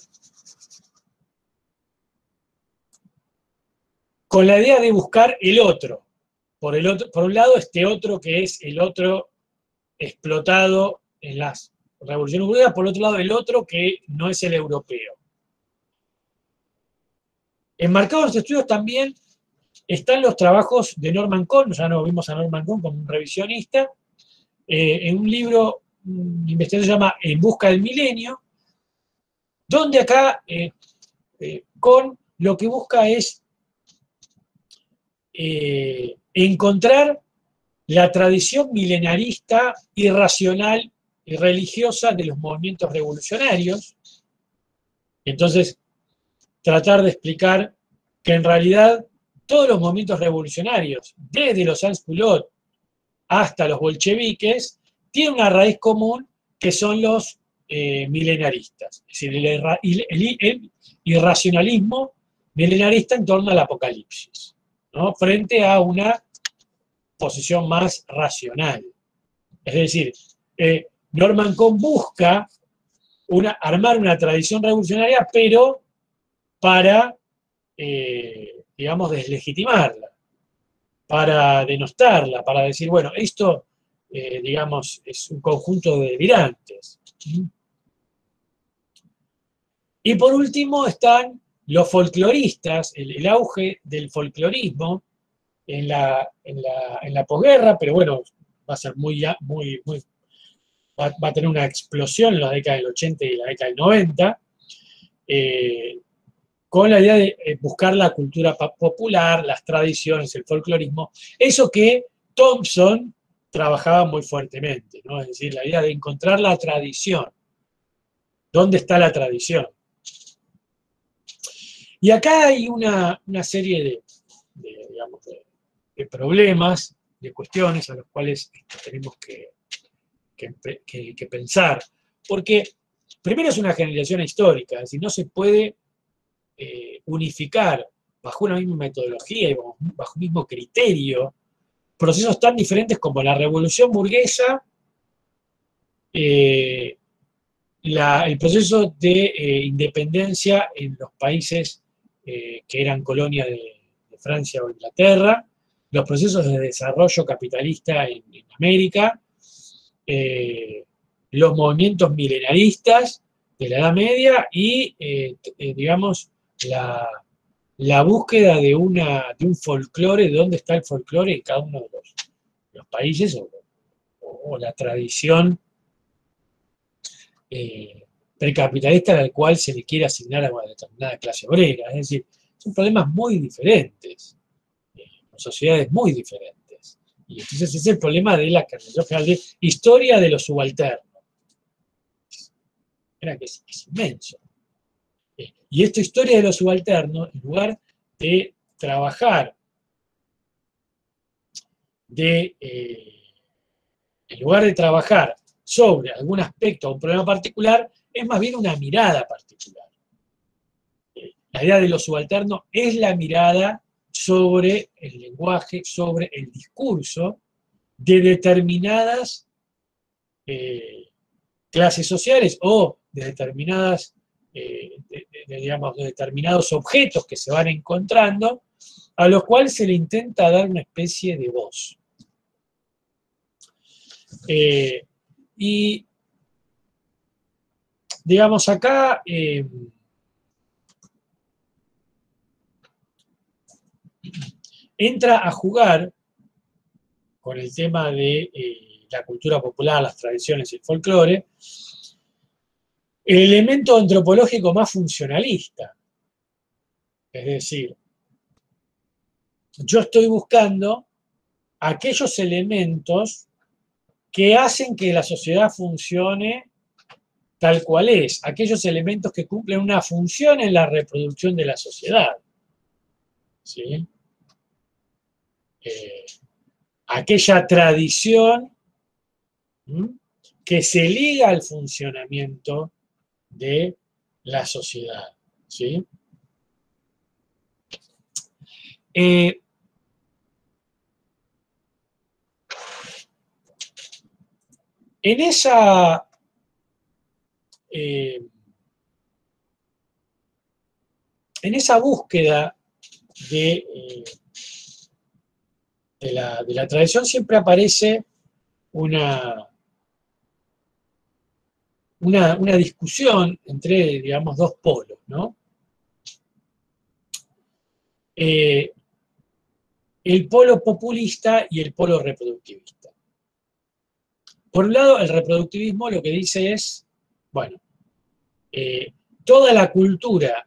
A: con la idea de buscar el otro. Por, el otro. por un lado, este otro que es el otro explotado en las revoluciones obreras, por otro lado, el otro que no es el europeo. Enmarcados en los estudios también están los trabajos de Norman Cohn, ya no vimos a Norman Cohn como un revisionista, eh, en un libro, un investigador se llama En busca del milenio, donde acá eh, eh, Cohn lo que busca es encontrar la tradición milenarista, irracional y religiosa de los movimientos revolucionarios. Entonces, tratar de explicar que en realidad todos los movimientos revolucionarios, desde los Sans-Culottes hasta los bolcheviques, tienen una raíz común que son los eh, milenaristas, es decir, el, irracionalismo milenarista en torno al apocalipsis, ¿no? frente a una posición más racional. Es decir, eh, Norman Cohn busca armar una tradición revolucionaria, pero para eh, digamos, deslegitimarla, para denostarla, para decir, bueno, esto, digamos, es un conjunto de delirantes. Y por último están los folcloristas, el, auge del folclorismo en la, en la, posguerra, pero bueno, va a ser muy, muy, muy va, a tener una explosión en la década del 80 y la década del 90 con la idea de eh, buscar la cultura popular, las tradiciones, el folclorismo, eso que Thompson trabajaba muy fuertemente, ¿no? es decir, la idea de encontrar la tradición. ¿Dónde está la tradición? Y acá hay una, serie de, problemas, de cuestiones a los cuales tenemos que, pensar, porque primero es una generación histórica, es decir, no se puede eh, unificar bajo una misma metodología y bajo un mismo criterio procesos tan diferentes como la revolución burguesa, eh, el proceso de eh, independencia en los países que eran colonia de, Francia o Inglaterra, los procesos de desarrollo capitalista en, América, los movimientos milenaristas de la Edad Media y, digamos, la, búsqueda de, una, de un folclore, de dónde está el folclore en cada uno de los, países o, la tradición eh, precapitalista al cual se le quiere asignar a una determinada clase obrera. Es decir, son problemas muy diferentes, eh, sociedades muy diferentes. Y entonces es el problema de la general de historia de los subalternos. Era que es inmenso. Y esta historia de los subalternos, en lugar de trabajar, de, eh, en lugar de trabajar sobre algún aspecto o un problema particular, es más bien una mirada particular. Eh, la idea de los subalternos es la mirada sobre el lenguaje, sobre el discurso de determinadas eh, clases sociales o de determinadas eh, de, digamos, de determinados objetos que se van encontrando, a los cuales se le intenta dar una especie de voz. Eh, y, digamos, acá eh, entra a jugar con el tema de la cultura popular, las tradiciones y el folclore, el elemento antropológico más funcionalista. Es decir, yo estoy buscando aquellos elementos que hacen que la sociedad funcione tal cual es, aquellos elementos que cumplen una función en la reproducción de la sociedad. ¿Sí? Eh, aquella tradición que se liga al funcionamiento de la sociedad. ¿sí? Eh, en esa eh, en esa búsqueda de, eh, de, la, tradición siempre aparece una, una, discusión entre, digamos, dos polos, ¿no? Eh, el polo populista y el polo reproductivista. Por un lado, el reproductivismo lo que dice es, bueno, eh, toda la cultura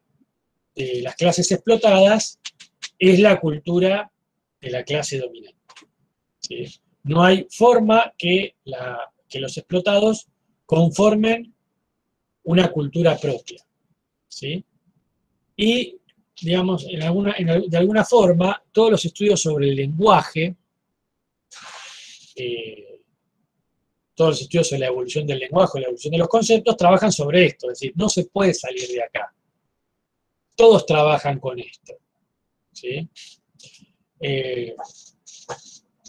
A: de las clases explotadas es la cultura de la clase dominante. No hay forma que, que, los explotados conformen una cultura propia. Y, digamos, de alguna forma, todos los estudios sobre el lenguaje, eh, todos los estudios sobre la evolución del lenguaje, la evolución de los conceptos, trabajan sobre esto, es decir, no se puede salir de acá todos trabajan con esto. ¿sí? Eh,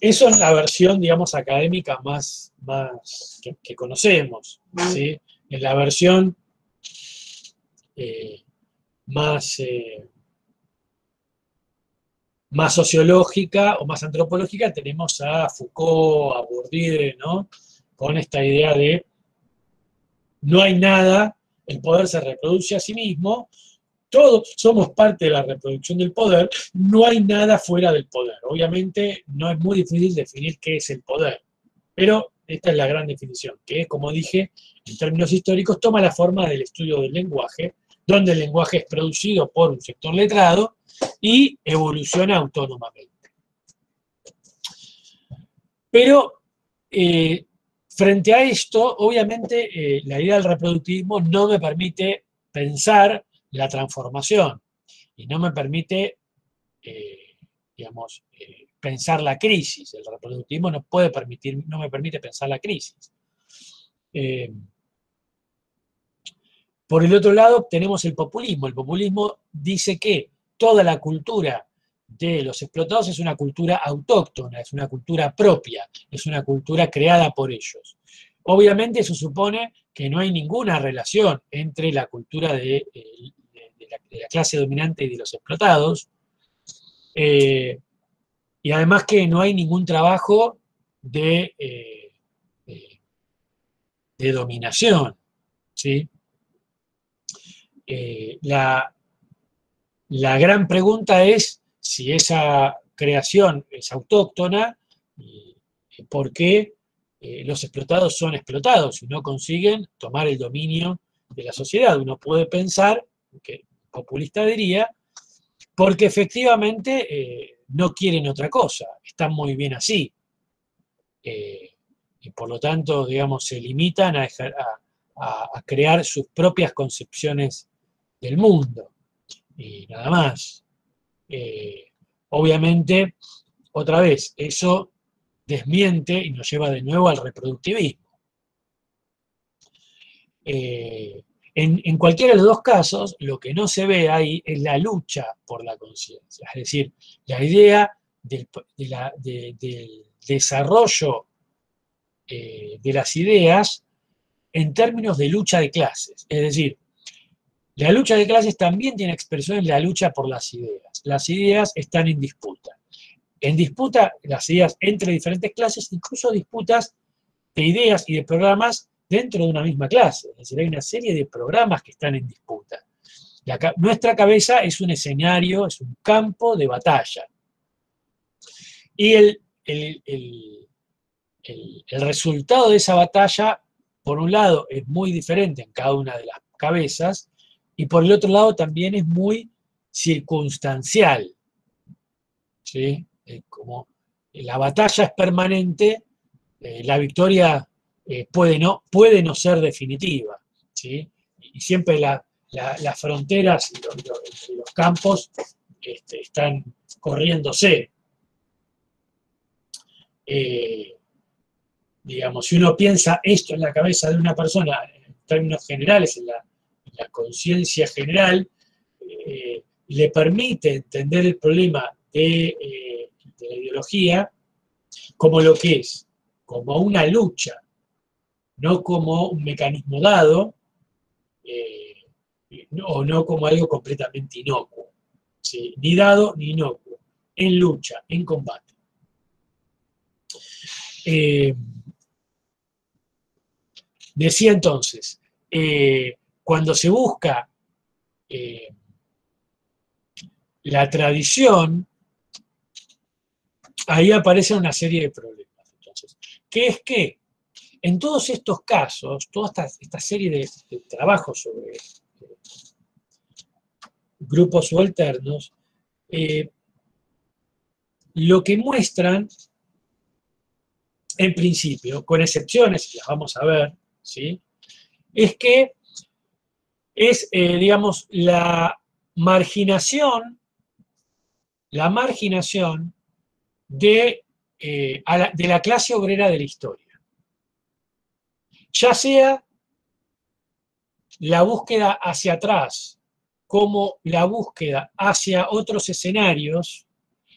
A: eso es la versión, digamos, académica más, más que, conocemos. ¿sí? En la versión eh, más, eh, más sociológica o más antropológica tenemos a Foucault, a Bourdieu, ¿no? Con esta idea de no hay nada, el poder se reproduce a sí mismo, todos somos parte de la reproducción del poder, no hay nada fuera del poder. Obviamente no es muy difícil definir qué es el poder, pero esta es la gran definición, que como dije, en términos históricos, toma la forma del estudio del lenguaje, donde el lenguaje es producido por un sector letrado y evoluciona autónomamente. Pero eh, frente a esto, obviamente, eh, la idea del reproductivismo no me permite pensar la transformación y no me permite, eh, digamos, eh, pensar la crisis. El reproductivismo no, puede permitir, no me permite pensar la crisis. Eh, por el otro lado, tenemos el populismo. El populismo dice que toda la cultura de los explotados es una cultura autóctona, es una cultura propia, es una cultura creada por ellos. Obviamente eso supone que no hay ninguna relación entre la cultura de, la, clase dominante y de los explotados, eh, y además que no hay ningún trabajo de, eh, dominación. ¿sí? Eh, la, la gran pregunta es si esa creación es autóctona, ¿por qué los explotados son explotados y no consiguen tomar el dominio de la sociedad? Uno puede pensar que populista diría, porque efectivamente eh, no quieren otra cosa, están muy bien así. Eh, y por lo tanto, digamos, se limitan a, crear sus propias concepciones del mundo. Y nada más. Eh, obviamente, otra vez, eso desmiente y nos lleva de nuevo al reproductivismo. En, cualquiera de los dos casos, lo que no se ve ahí es la lucha por la conciencia, es decir, la idea del, desarrollo eh, de las ideas en términos de lucha de clases. Es decir, la lucha de clases también tiene expresión en la lucha por las ideas. Las ideas están en disputa. En disputa las ideas entre diferentes clases, incluso disputas de ideas y de programas dentro de una misma clase. Es decir, hay una serie de programas que están en disputa. nuestra cabeza es un escenario, es un campo de batalla. Y el, el, resultado de esa batalla, por un lado, es muy diferente en cada una de las cabezas, y por el otro lado también es muy circunstancial. ¿sí? Como la batalla es permanente, eh, la victoria eh, puede, no, puede no ser definitiva. ¿sí? Y siempre las fronteras y los, campos este, están corriéndose. eh, digamos, si uno piensa esto en la cabeza de una persona, en términos generales, en la, conciencia general, eh, le permite entender el problema de, de la ideología como lo que es, como una lucha, no como un mecanismo dado, o no como algo completamente inocuo, ni dado ni inocuo, en lucha, en combate. Eh, decía entonces, eh, cuando se busca eh, la tradición, ahí aparece una serie de problemas. Entonces, ¿qué es que en todos estos casos, toda esta, serie de, trabajos sobre grupos subalternos, lo que muestran en principio, con excepciones, las vamos a ver, ¿sí? es que es, eh, digamos, la marginación, la marginación de, eh, de la clase obrera de la historia. Ya sea la búsqueda hacia atrás, como la búsqueda hacia otros escenarios,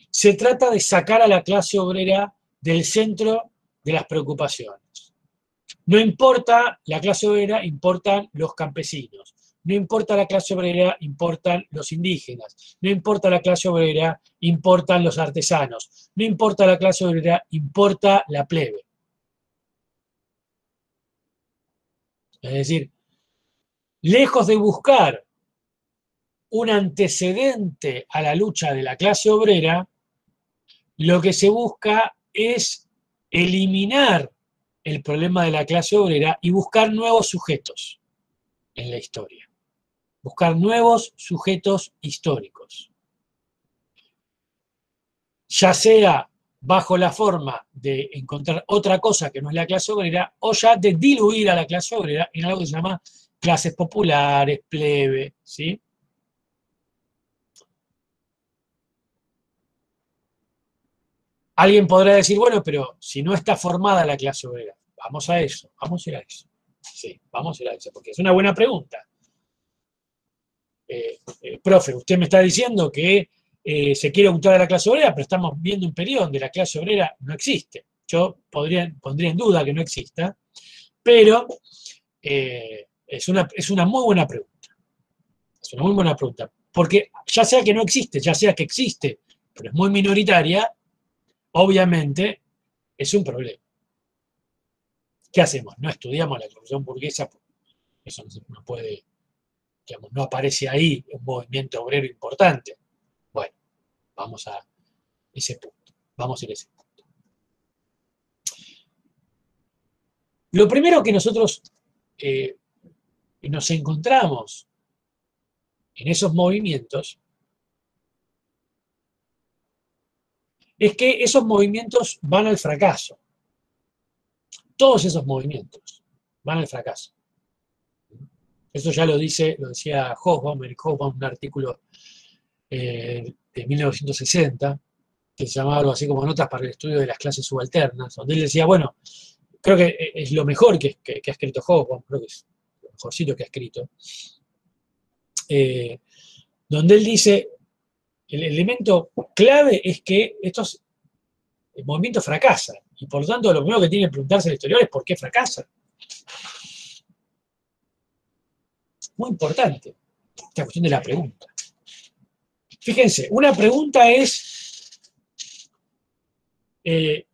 A: se trata de sacar a la clase obrera del centro de las preocupaciones. No importa la clase obrera, importan los campesinos. No importa la clase obrera, importan los indígenas. No importa la clase obrera, importan los artesanos. No importa la clase obrera, importa la plebe. Es decir, lejos de buscar un antecedente a la lucha de la clase obrera, lo que se busca es eliminar el problema de la clase obrera y buscar nuevos sujetos en la historia. Buscar nuevos sujetos históricos. Ya sea bajo la forma de encontrar otra cosa que no es la clase obrera, o ya de diluir a la clase obrera en algo que se llama clases populares, plebe, ¿sí? Alguien podrá decir, bueno, pero si no está formada la clase obrera, vamos a eso, vamos a ir a eso. Sí, vamos a ir a eso, porque es una buena pregunta. Eh, eh, profe, usted me está diciendo que eh, se quiere ocultar a la clase obrera, pero estamos viendo un periodo donde la clase obrera no existe. Yo podría, pondría en duda que no exista, pero es, una, es una muy buena pregunta. Es una muy buena pregunta. Porque ya sea que no existe, ya sea que existe, pero es muy minoritaria, obviamente es un problema. ¿Qué hacemos? No estudiamos la corrupción burguesa, eso no puede, no aparece ahí un movimiento obrero importante. Bueno, vamos a ese punto, vamos a ir a ese punto. Lo primero que nosotros eh, nos encontramos en esos movimientos es que esos movimientos van al fracaso. Todos esos movimientos van al fracaso. Eso ya lo dice, lo decía Hobsbawm, Hobsbawm, un artículo eh, de 1960, que se llamaba algo así como Notas para el estudio de las clases subalternas, donde él decía, bueno, creo que es lo mejor que, ha escrito Hobsbawm, creo que es lo mejorcito que ha escrito, eh, donde él dice, el elemento clave es que estos movimientos fracasan. Y por lo tanto, lo primero que tiene que preguntarse el historiador es por qué fracasan. Muy importante esta cuestión de la pregunta. Fíjense, una pregunta es eh,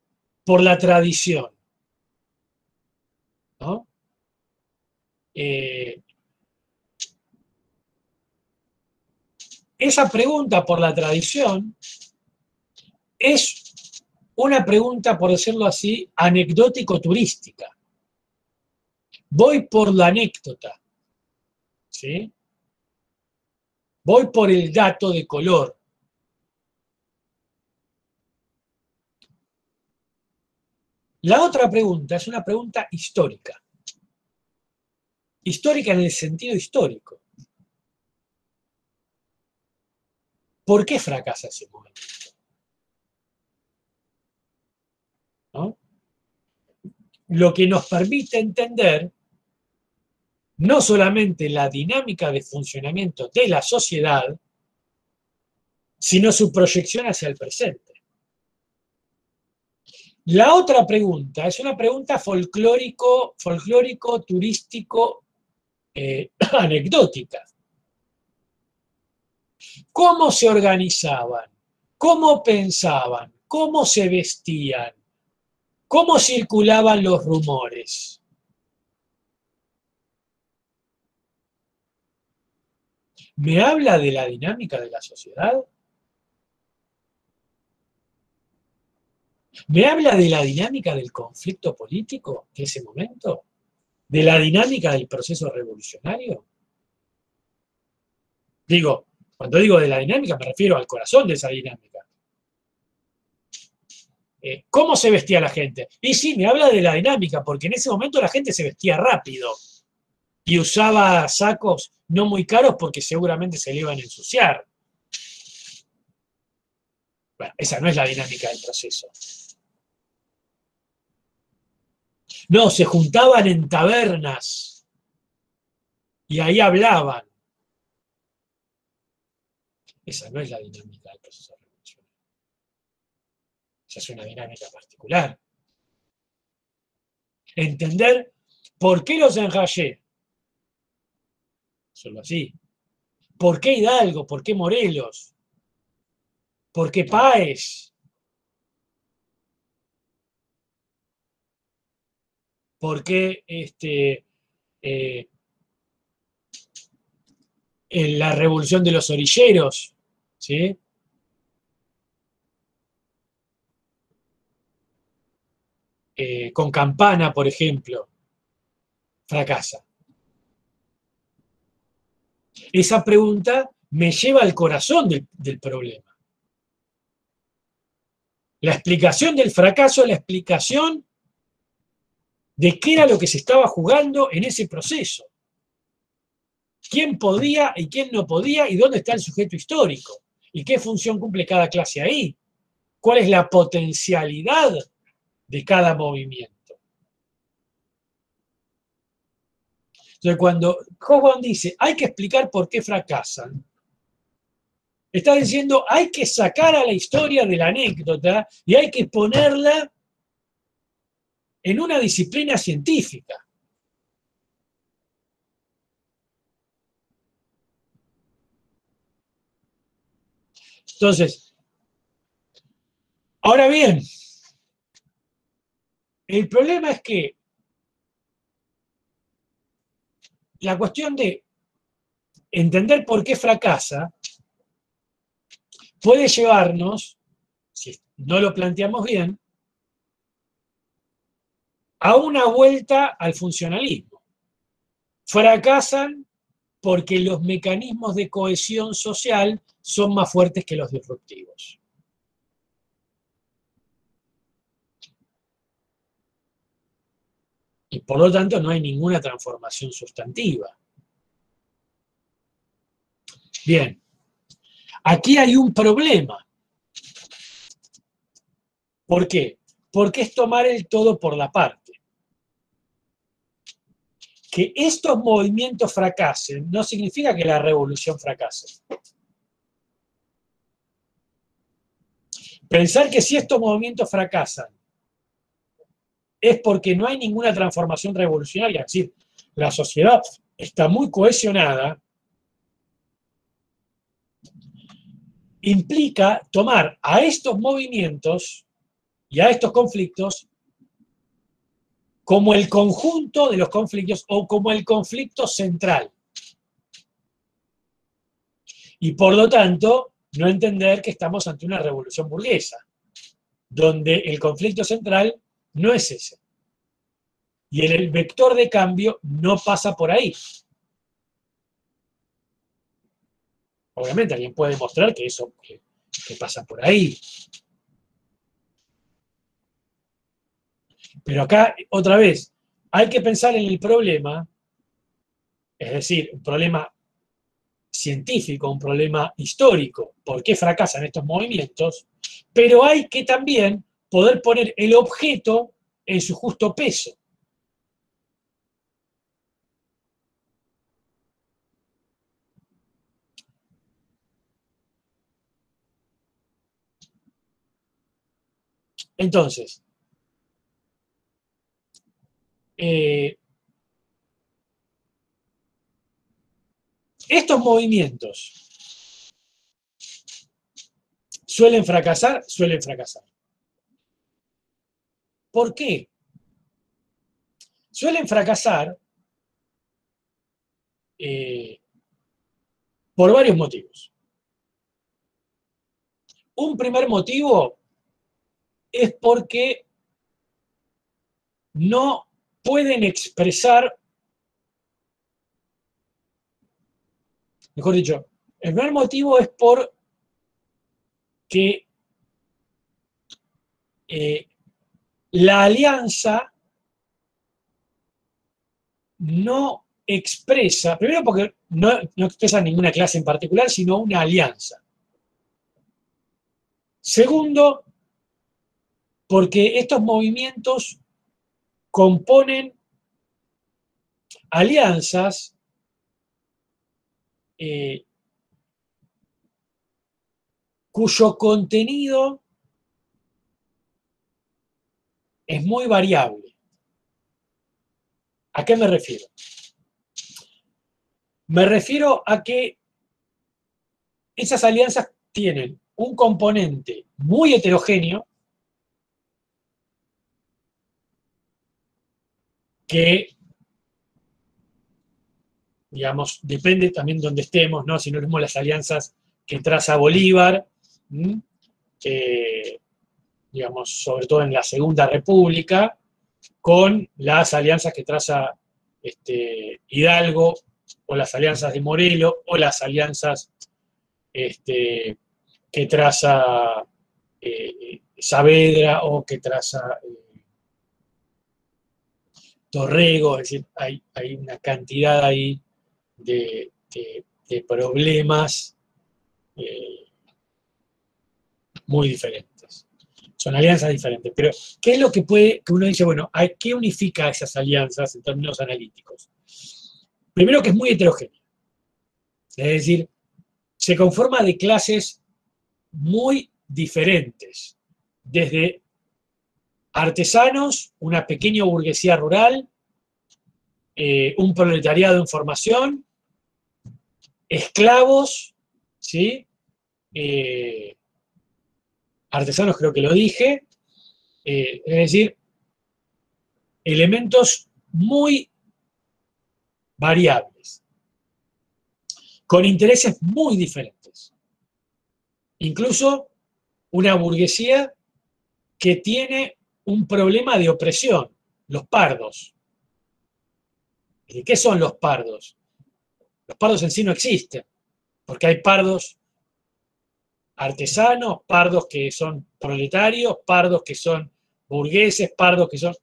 A: por la tradición. Eh, esa pregunta por la tradición es una pregunta, por decirlo así, anecdótico-turística. Voy por la anécdota, Voy por el dato de color. La otra pregunta es una pregunta histórica. Histórica en el sentido histórico. ¿Por qué fracasa ese movimiento? lo que nos permite entender no solamente la dinámica de funcionamiento de la sociedad, sino su proyección hacia el presente. La otra pregunta es una pregunta folclórico, folclórico turístico, eh, anecdótica. ¿Cómo se organizaban? ¿Cómo pensaban? ¿Cómo se vestían? ¿Cómo circulaban los rumores? ¿Me habla de la dinámica de la sociedad? ¿Me habla de la dinámica del conflicto político de ese momento? ¿De la dinámica del proceso revolucionario? Digo, cuando digo de la dinámica me refiero al corazón de esa dinámica. Eh, ¿Cómo se vestía la gente? Y sí, me habla de la dinámica, porque en ese momento la gente se vestía rápido y usaba sacos no muy caros porque seguramente se le iban a ensuciar. Bueno, esa no es la dinámica del proceso. No, se juntaban en tabernas y ahí hablaban. Esa no es la dinámica del proceso revolucionario. Esa es una dinámica particular. Entender por qué los enrayé solo así. ¿Por qué Hidalgo? ¿Por qué Morelos? ¿Por qué Páez? ¿Por qué este, eh, en la revolución de los orilleros? ¿sí? Eh, con Campana, por ejemplo, fracasa. Esa pregunta me lleva al corazón del, problema. La explicación del fracaso la explicación de qué era lo que se estaba jugando en ese proceso. ¿Quién podía y quién no podía y dónde está el sujeto histórico? ¿Y qué función cumple cada clase ahí? ¿Cuál es la potencialidad de cada movimiento? Entonces, cuando Hogan dice, hay que explicar por qué fracasan, está diciendo, hay que sacar a la historia de la anécdota y hay que ponerla en una disciplina científica. Entonces, ahora bien, el problema es que la cuestión de entender por qué fracasa puede llevarnos, si no lo planteamos bien, a una vuelta al funcionalismo. Fracasan porque los mecanismos de cohesión social son más fuertes que los disruptivos. Y por lo tanto no hay ninguna transformación sustantiva. Bien, aquí hay un problema. ¿Por qué? Porque es tomar el todo por la parte. Que estos movimientos fracasen no significa que la revolución fracase. Pensar que si estos movimientos fracasan es porque no hay ninguna transformación revolucionaria. Es decir, la sociedad está muy cohesionada, implica tomar a estos movimientos y a estos conflictos como el conjunto de los conflictos o como el conflicto central. Y por lo tanto, no entender que estamos ante una revolución burguesa, donde el conflicto central no es ese. Y el vector de cambio no pasa por ahí. Obviamente alguien puede demostrar que eso pasa por ahí. Pero acá, otra vez, hay que pensar en el problema, es decir, un problema científico, un problema histórico, por qué fracasan estos movimientos, pero hay que también poder poner el objeto en su justo peso. Entonces, eh, estos movimientos suelen fracasar, suelen fracasar. ¿Por qué? Suelen fracasar eh, por varios motivos. Un primer motivo es porque no pueden expresar, mejor dicho, el primer motivo es por que eh, la alianza no expresa, primero porque no, expresa ninguna clase en particular, sino una alianza. Segundo, porque estos movimientos componen alianzas eh, cuyo contenido es muy variable. ¿A qué me refiero? Me refiero a que esas alianzas tienen un componente muy heterogéneo, que, digamos, depende también de donde estemos, ¿no? Si no vemos las alianzas que traza Bolívar, digamos, sobre todo en la Segunda República, con las alianzas que traza este, Hidalgo, o las alianzas de Morelo, o las alianzas este, que traza eh, Saavedra, o que traza eh, Torrego, es decir, hay, hay una cantidad ahí de, problemas eh, muy diferentes. Son alianzas diferentes. Pero, ¿qué es lo que puede, que uno dice, bueno, ¿qué unifica esas alianzas en términos analíticos? Primero que es muy heterogénea. Es decir, se conforma de clases muy diferentes, desde artesanos, una pequeña burguesía rural, eh, un proletariado en formación, esclavos, ¿sí? Eh, artesanos creo que lo dije, eh, es decir, elementos muy variables, con intereses muy diferentes. Incluso una burguesía que tiene un problema de opresión, los pardos. ¿Y qué son los pardos? Los pardos en sí no existen, porque hay pardos artesanos, pardos que son proletarios, pardos que son burgueses, pardos que son...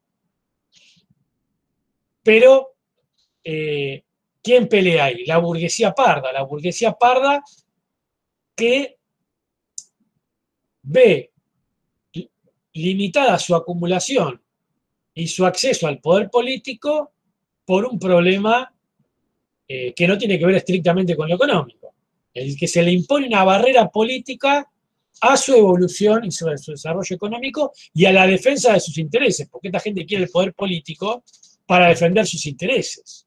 A: Pero, eh, ¿quién pelea ahí? La burguesía parda, la burguesía parda que ve limitada su acumulación y su acceso al poder político por un problema eh, que no tiene que ver estrictamente con lo económico. Es que se le impone una barrera política a su evolución y su, su desarrollo económico y a la defensa de sus intereses, porque esta gente quiere el poder político para defender sus intereses.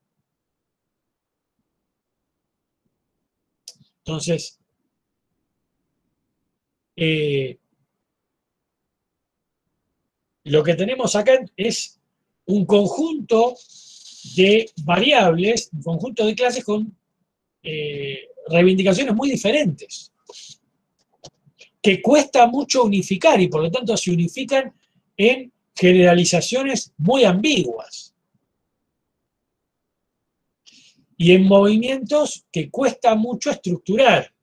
A: Entonces, eh, lo que tenemos acá es un conjunto de variables, un conjunto de clases con eh, reivindicaciones muy diferentes, que cuesta mucho unificar y por lo tanto se unifican en generalizaciones muy ambiguas. Y en movimientos que cuesta mucho estructurar,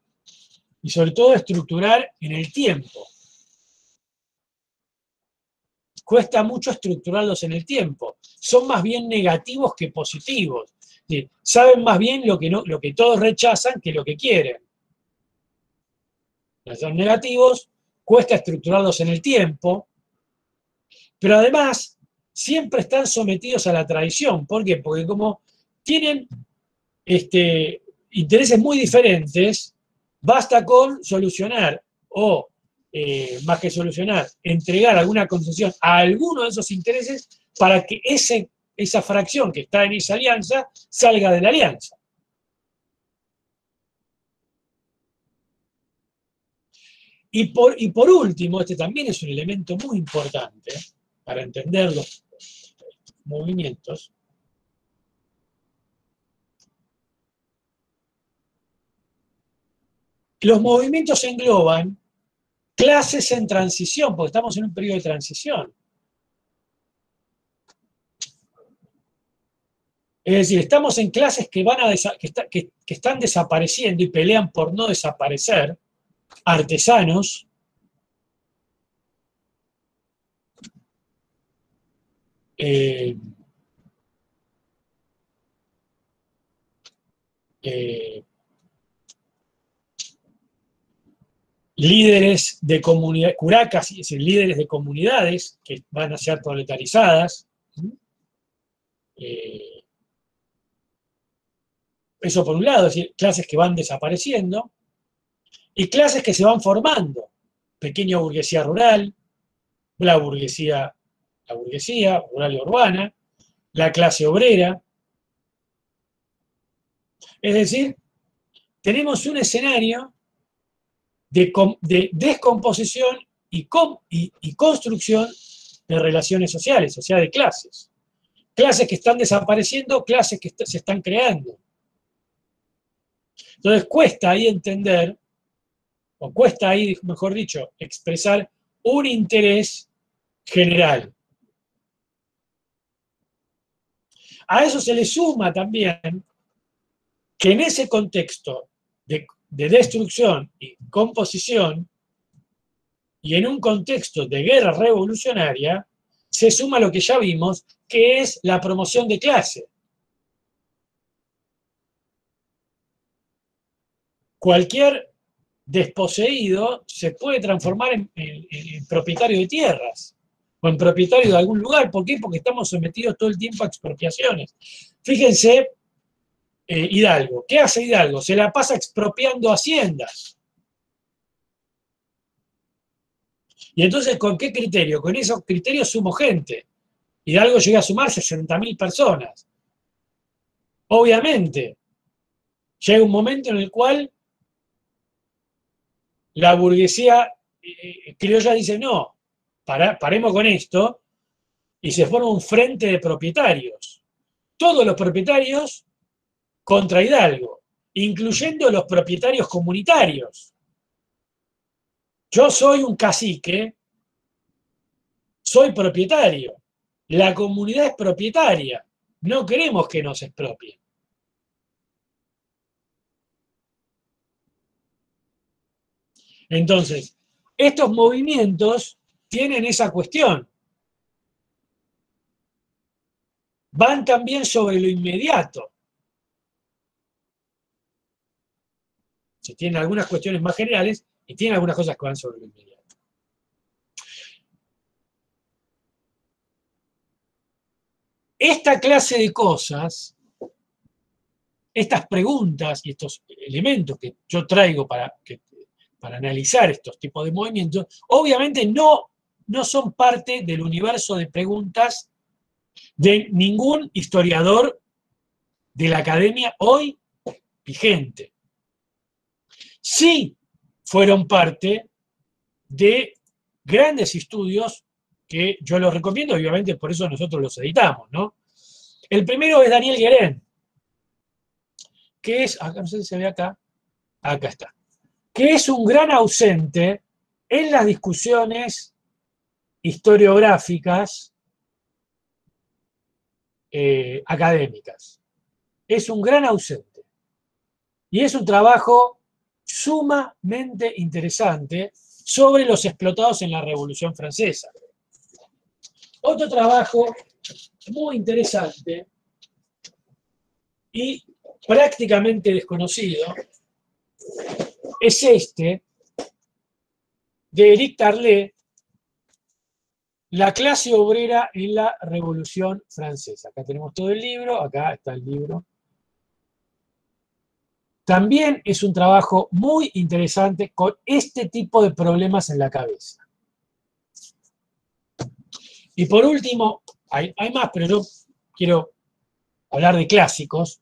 A: y sobre todo estructurar en el tiempo cuesta mucho estructurarlos en el tiempo. Son más bien negativos que positivos. Saben más bien lo que, no, lo que todos rechazan que lo que quieren. Son negativos, cuesta estructurarlos en el tiempo, pero además siempre están sometidos a la tradición. ¿Por qué? Porque como tienen este, intereses muy diferentes, basta con solucionar o, eh, más que solucionar, entregar alguna concesión a alguno de esos intereses para que ese, esa fracción que está en esa alianza salga de la alianza. Y por, y por último, este también es un elemento muy importante para entender los movimientos, Los movimientos engloban clases en transición, porque estamos en un periodo de transición. Es decir, estamos en clases que, van a que, están desapareciendo y pelean por no desaparecer, artesanos, eh, eh, líderes de comunidades, curacas, es líderes de comunidades que van a ser proletarizadas. Eh, eso por un lado, es decir, clases que van desapareciendo y clases que se van formando. Pequeña burguesía rural, la burguesía, la burguesía rural y urbana, la clase obrera. Es decir, tenemos un escenario de, descomposición y, y, construcción de relaciones sociales, o sea, de clases. Clases que están desapareciendo, clases que se están creando. Entonces cuesta ahí entender, o cuesta ahí, mejor dicho, expresar un interés general. A eso se le suma también que en ese contexto de de destrucción y composición, y en un contexto de guerra revolucionaria, se suma lo que ya vimos, que es la promoción de clase. Cualquier desposeído se puede transformar en, propietario de tierras o en propietario de algún lugar. ¿Por qué? Porque estamos sometidos todo el tiempo a expropiaciones. Fíjense eh, Hidalgo. ¿Qué hace Hidalgo? Se la pasa expropiando haciendas. Y entonces, ¿con qué criterio? Con esos criterios sumo gente. Hidalgo llega a sumar 60.000 personas. Obviamente, llega un momento en el cual la burguesía eh, criolla dice, no, paremos con esto, y se forma un frente de propietarios. Todos los propietarios contra Hidalgo, incluyendo los propietarios comunitarios. Yo soy un cacique, soy propietario, la comunidad es propietaria, no queremos que nos expropien. Entonces, estos movimientos tienen esa cuestión. Van también sobre lo inmediato. Se tienen algunas cuestiones más generales y tienen algunas cosas que van sobre lo inmediato. Esta clase de cosas, estas preguntas y estos elementos que yo traigo para, para analizar estos tipos de movimientos, obviamente no, no son parte del universo de preguntas de ningún historiador de la academia hoy vigente sí fueron parte de grandes estudios que yo los recomiendo, obviamente por eso nosotros los editamos, ¿no? El primero es Daniel Guerén, que es, acá no sé si se ve acá, acá está, que es un gran ausente en las discusiones historiográficas eh, académicas. Es un gran ausente. Y es un trabajo sumamente interesante sobre los explotados en la Revolución Francesa. Otro trabajo muy interesante y prácticamente desconocido es este de Eric Tarlet, La clase obrera en la Revolución Francesa. Acá tenemos todo el libro, acá está el libro. También es un trabajo muy interesante con este tipo de problemas en la cabeza. Y por último, hay, más, pero yo quiero hablar de clásicos.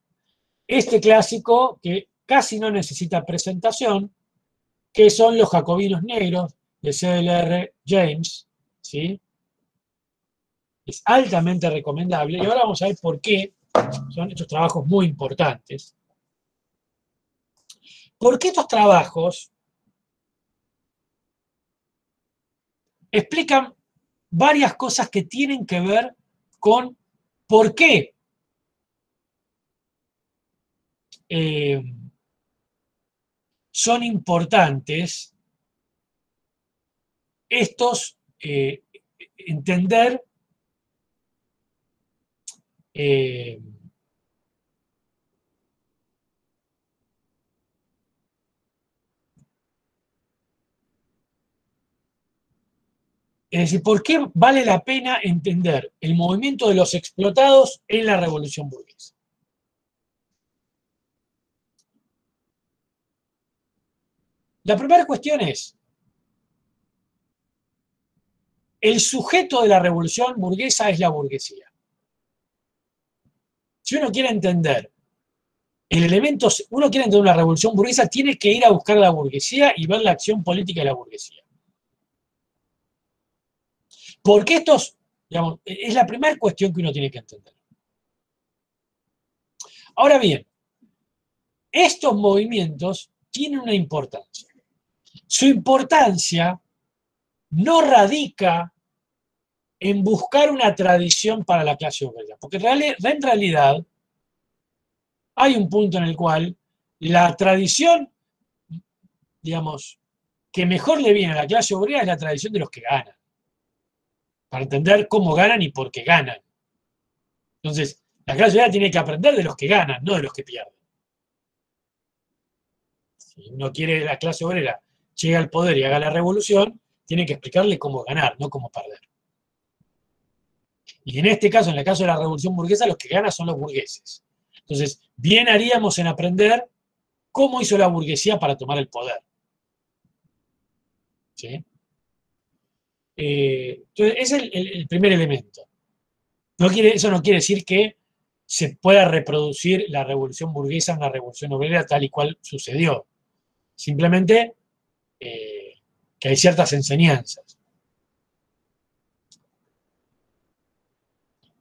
A: Este clásico que casi no necesita presentación, que son los jacobinos negros de C.L.R. James, ¿sí? Es altamente recomendable y ahora vamos a ver por qué son estos trabajos muy importantes. Porque estos trabajos explican varias cosas que tienen que ver con por qué eh, son importantes estos eh, entender eh, Es decir, ¿por qué vale la pena entender el movimiento de los explotados en la revolución burguesa? La primera cuestión es, el sujeto de la revolución burguesa es la burguesía. Si uno quiere entender el elemento, uno quiere entender una revolución burguesa, tiene que ir a buscar la burguesía y ver la acción política de la burguesía. Porque estos, digamos, es la primera cuestión que uno tiene que entender. Ahora bien, estos movimientos tienen una importancia. Su importancia no radica en buscar una tradición para la clase obrera, porque en realidad hay un punto en el cual la tradición, digamos, que mejor le viene a la clase obrera es la tradición de los que ganan para entender cómo ganan y por qué ganan. Entonces, la clase obrera tiene que aprender de los que ganan, no de los que pierden. Si uno quiere la clase obrera llega al poder y haga la revolución, tiene que explicarle cómo ganar, no cómo perder. Y en este caso, en el caso de la revolución burguesa, los que ganan son los burgueses. Entonces, bien haríamos en aprender cómo hizo la burguesía para tomar el poder. ¿Sí? Eh, entonces, ese es el, primer elemento. No quiere, eso no quiere decir que se pueda reproducir la revolución burguesa en la revolución obrera tal y cual sucedió. Simplemente eh, que hay ciertas enseñanzas.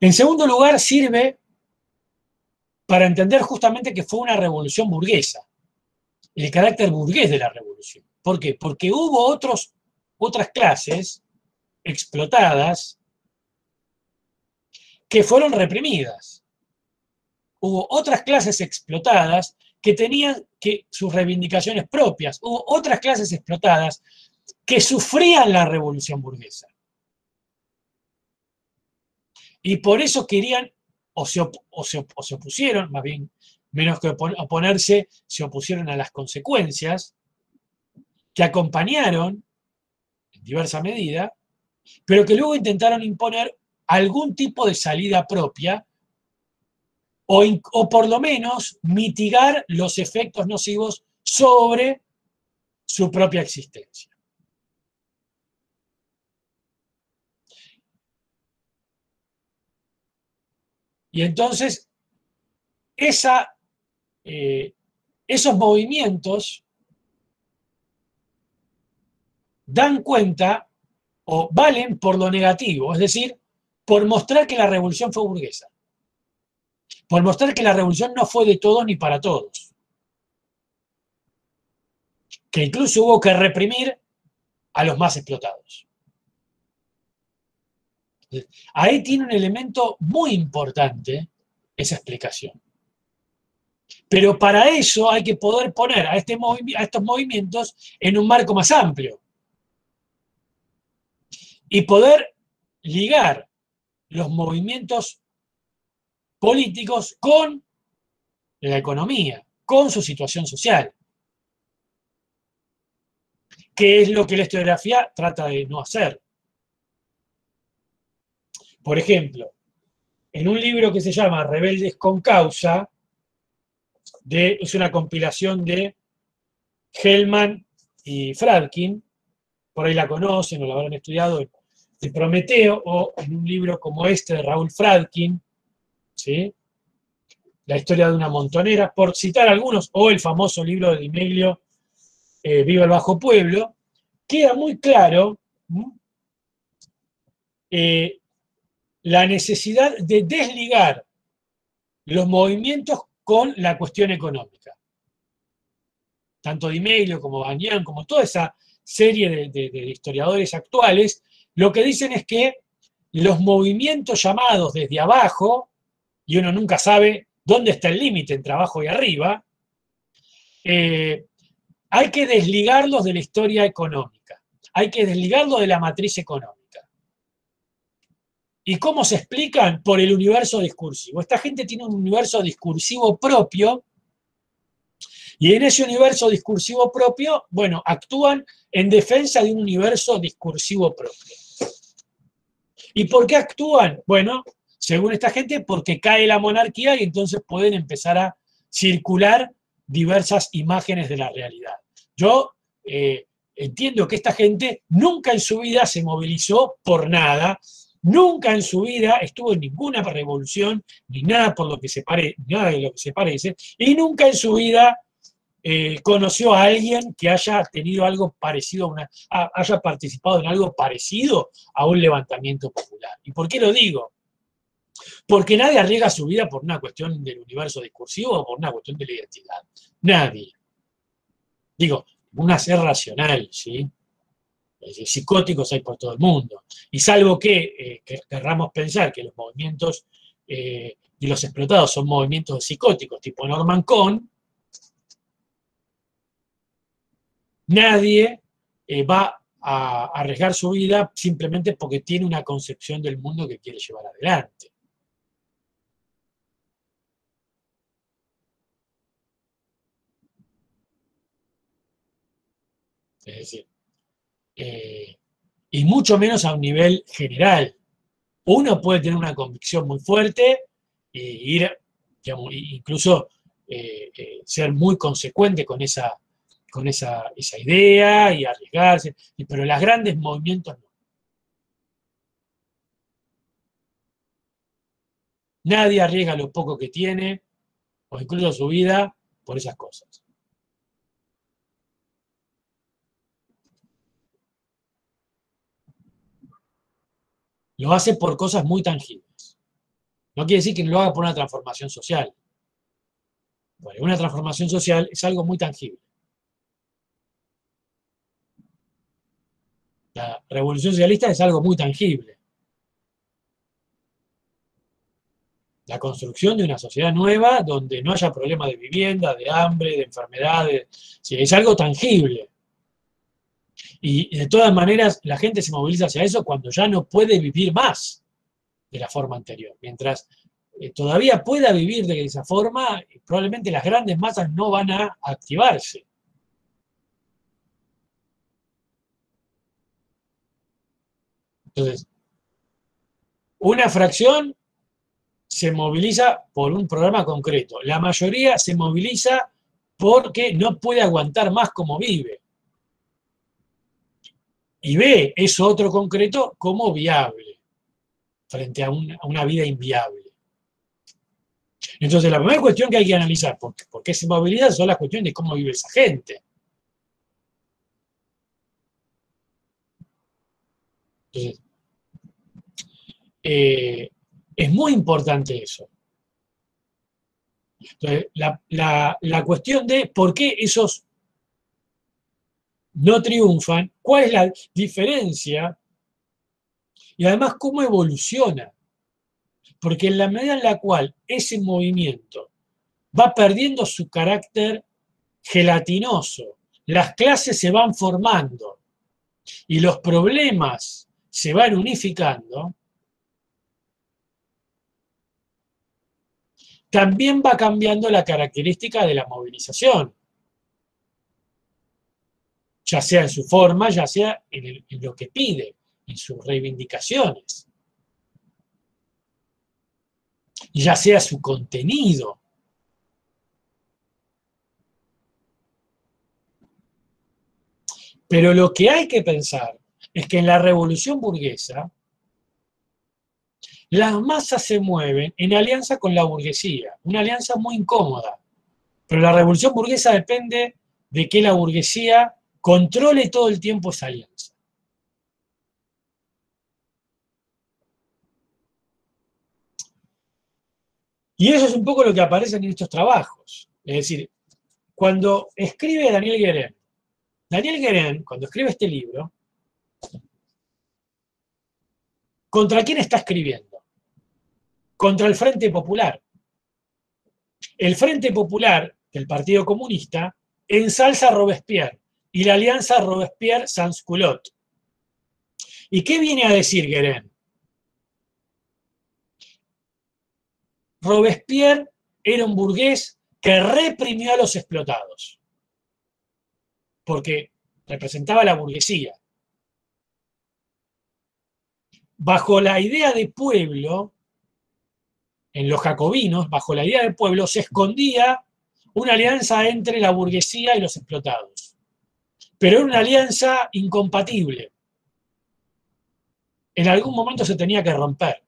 A: En segundo lugar, sirve para entender justamente que fue una revolución burguesa, el carácter burgués de la revolución. ¿Por qué? Porque hubo otros, otras clases explotadas que fueron reprimidas. Hubo otras clases explotadas que tenían que, sus reivindicaciones propias. Hubo otras clases explotadas que sufrían la revolución burguesa. Y por eso querían, o se, opusieron, más bien, menos que oponerse, se opusieron a las consecuencias que acompañaron, en diversa medida, pero que luego intentaron imponer algún tipo de salida propia o, por lo menos mitigar los efectos nocivos sobre su propia existencia. Y entonces, esa, eh, esos movimientos dan cuenta o valen por lo negativo, es decir, por mostrar que la revolución fue burguesa, por mostrar que la revolución no fue de todos ni para todos, que incluso hubo que reprimir a los más explotados. Ahí tiene un elemento muy importante esa explicación. Pero para eso hay que poder poner a, este a estos movimientos en un marco más amplio y poder ligar los movimientos políticos con la economía, con su situación social, que es lo que la historiografía trata de no hacer. Por ejemplo, en un libro que se llama Rebeldes con Causa, de, es una compilación de Hellman y Fradkin, por ahí la conocen o la habrán estudiado, de Prometeo, o en un libro como este de Raúl Fradkin, La historia de una montonera, por citar algunos, o el famoso libro de Dimeglio, eh, Viva el Bajo Pueblo, queda muy claro eh, la necesidad de desligar los movimientos con la cuestión económica. Tanto Di como Bañán, como toda esa serie de, historiadores actuales, lo que dicen es que los movimientos llamados desde abajo, y uno nunca sabe dónde está el límite entre abajo y arriba, eh, hay que desligarlos de la historia económica, hay que desligarlos de la matriz económica. ¿Y cómo se explican? Por el universo discursivo. Esta gente tiene un universo discursivo propio y en ese universo discursivo propio, bueno, actúan en defensa de un universo discursivo propio. ¿Y por qué actúan? Bueno, según esta gente, porque cae la monarquía y entonces pueden empezar a circular diversas imágenes de la realidad. Yo eh, entiendo que esta gente nunca en su vida se movilizó por nada, Nunca en su vida estuvo en ninguna revolución, ni nada, por lo que se pare, nada de lo que se parece, y nunca en su vida eh, conoció a alguien que haya tenido algo parecido, a una, haya participado en algo parecido a un levantamiento popular. ¿Y por qué lo digo? Porque nadie arriesga su vida por una cuestión del universo discursivo o por una cuestión de la identidad. Nadie. Digo, una ser racional, ¿sí? psicóticos hay por todo el mundo. Y salvo que, eh, querramos pensar que los movimientos eh, y los explotados son movimientos psicóticos tipo Norman Cohn, nadie eh, va a arriesgar su vida simplemente porque tiene una concepción del mundo que quiere llevar adelante. Es decir, eh, y mucho menos a un nivel general. Uno puede tener una convicción muy fuerte e ir, incluso eh, eh, ser muy consecuente con esa, con esa, esa idea y arriesgarse, pero los grandes movimientos no. Nadie arriesga lo poco que tiene, o incluso su vida, por esas cosas. Lo hace por cosas muy tangibles. No quiere decir que lo haga por una transformación social. una transformación social es algo muy tangible. La revolución socialista es algo muy tangible. La construcción de una sociedad nueva donde no haya problemas de vivienda, de hambre, de enfermedades. es algo tangible. Y de todas maneras, la gente se moviliza hacia eso cuando ya no puede vivir más de la forma anterior. Mientras eh, todavía pueda vivir de esa forma, probablemente las grandes masas no van a activarse. Entonces, una fracción se moviliza por un programa concreto. La mayoría se moviliza porque no puede aguantar más como vive y ve eso otro concreto como viable frente a una, vida inviable. Entonces, la primera cuestión que hay que analizar, porque, porque es movilidad, son las cuestiones de cómo vive esa gente. Entonces, eh, es muy importante eso. Entonces, la, la cuestión de por qué esos no triunfan, cuál es la diferencia y además cómo evoluciona. Porque en la medida en la cual ese movimiento va perdiendo su carácter gelatinoso, las clases se van formando y los problemas se van unificando, también va cambiando la característica de la movilización ya sea en su forma, ya sea en, lo que pide, en sus reivindicaciones. ya sea su contenido. Pero lo que hay que pensar es que en la revolución burguesa, las masas se mueven en alianza con la burguesía, una alianza muy incómoda. Pero la revolución burguesa depende de que la burguesía controle todo el tiempo esa alianza. Y eso es un poco lo que aparece en estos trabajos. Es decir, cuando escribe Daniel Guérin, Daniel Guérin, cuando escribe este libro, ¿contra quién está escribiendo? Contra el Frente Popular. El Frente Popular del Partido Comunista ensalza a Robespierre y la alianza Robespierre-Sansculot. ¿Y qué viene a decir Guérin? Robespierre era un burgués que reprimió a los explotados, porque representaba la burguesía. Bajo la idea de pueblo, en los jacobinos, bajo la idea de pueblo, se escondía una alianza entre la burguesía y los explotados. Pero era una alianza incompatible. En algún momento se tenía que romper.